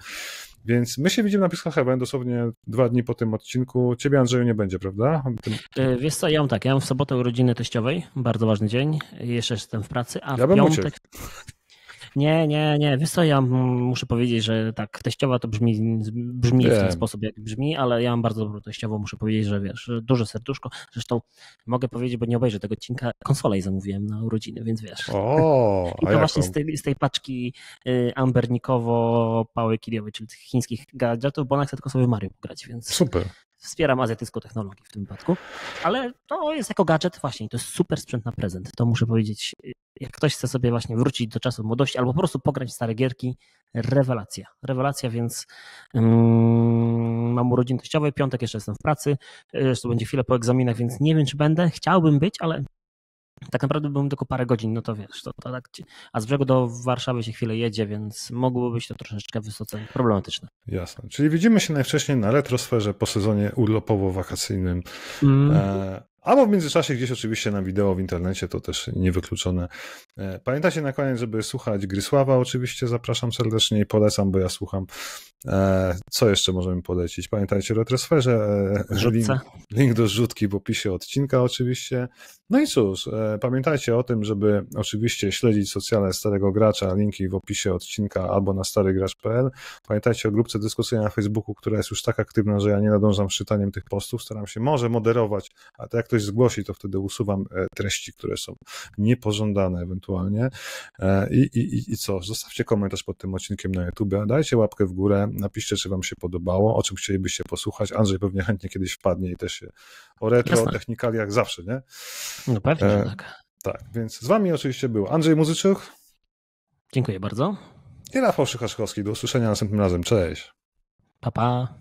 Więc my się widzimy na Pixel Heaven dosłownie dwa dni po tym odcinku. Ciebie, Andrzeju, nie będzie, prawda? Tym... E, wiesz co, ja mam tak, ja mam w sobotę urodziny teściowej, bardzo ważny dzień, jeszcze jestem w pracy, a ja w piątek... Uciekł. Nie, nie, nie. Wiesz co, ja muszę powiedzieć, że tak, teściowa to brzmi, brzmi w ten sposób, jak brzmi, ale ja mam bardzo dobrą teściową, muszę powiedzieć, że wiesz, duże serduszko. Zresztą mogę powiedzieć, bo nie obejrzę tego odcinka, konsolę zamówiłem na urodziny, więc wiesz. O, I to właśnie z tej, z tej paczki y, ambernikowo pały kiliowej, czyli tych chińskich gadżetów, bo ona chce tylko sobie Mario pograć, więc... Super wspieram azjatycką technologię w tym wypadku, ale to jest jako gadżet właśnie, to jest super sprzęt na prezent. To muszę powiedzieć, jak ktoś chce sobie właśnie wrócić do czasów młodości albo po prostu pograć stare gierki, rewelacja. Rewelacja, więc um, mam urodziny teściowe, piątek jeszcze jestem w pracy, jeszcze będzie chwilę po egzaminach, więc nie wiem, czy będę. Chciałbym być, ale tak naprawdę byłem tylko parę godzin, no to wiesz, to, to tak, a z brzegu do Warszawy się chwilę jedzie, więc mogłoby być to troszeczkę wysoce problematyczne. Jasne, czyli widzimy się najwcześniej na retrosferze po sezonie urlopowo-wakacyjnym. Mm. E, Albo w międzyczasie gdzieś oczywiście na wideo w internecie, to też niewykluczone. E, pamiętajcie na koniec, żeby słuchać Grysława, oczywiście zapraszam serdecznie i polecam, bo ja słucham. E, co jeszcze możemy polecić? Pamiętajcie o Retrosferze. E, link, link do zrzutki w opisie odcinka oczywiście. No i cóż, pamiętajcie o tym, żeby oczywiście śledzić socjale Starego Gracza, linki w opisie odcinka albo na starygracz.pl. Pamiętajcie o grupce dyskusyjnej na Facebooku, która jest już tak aktywna, że ja nie nadążam z czytaniem tych postów, staram się może moderować, a tak jak ktoś zgłosi, to wtedy usuwam e, treści, które są niepożądane ewentualnie. E, I, i, i co? Zostawcie komentarz pod tym odcinkiem na YouTube, dajcie łapkę w górę, napiszcie, czy Wam się podobało, o czym chcielibyście posłuchać. Andrzej pewnie chętnie kiedyś wpadnie i też się o retro, Jasne. o technikaliach zawsze, nie? No pewnie, e, tak. Tak, więc z Wami oczywiście był Andrzej Muzyczuk. Dziękuję bardzo. I Rafał Szychaszkowski. Do usłyszenia następnym razem. Cześć. Pa, pa.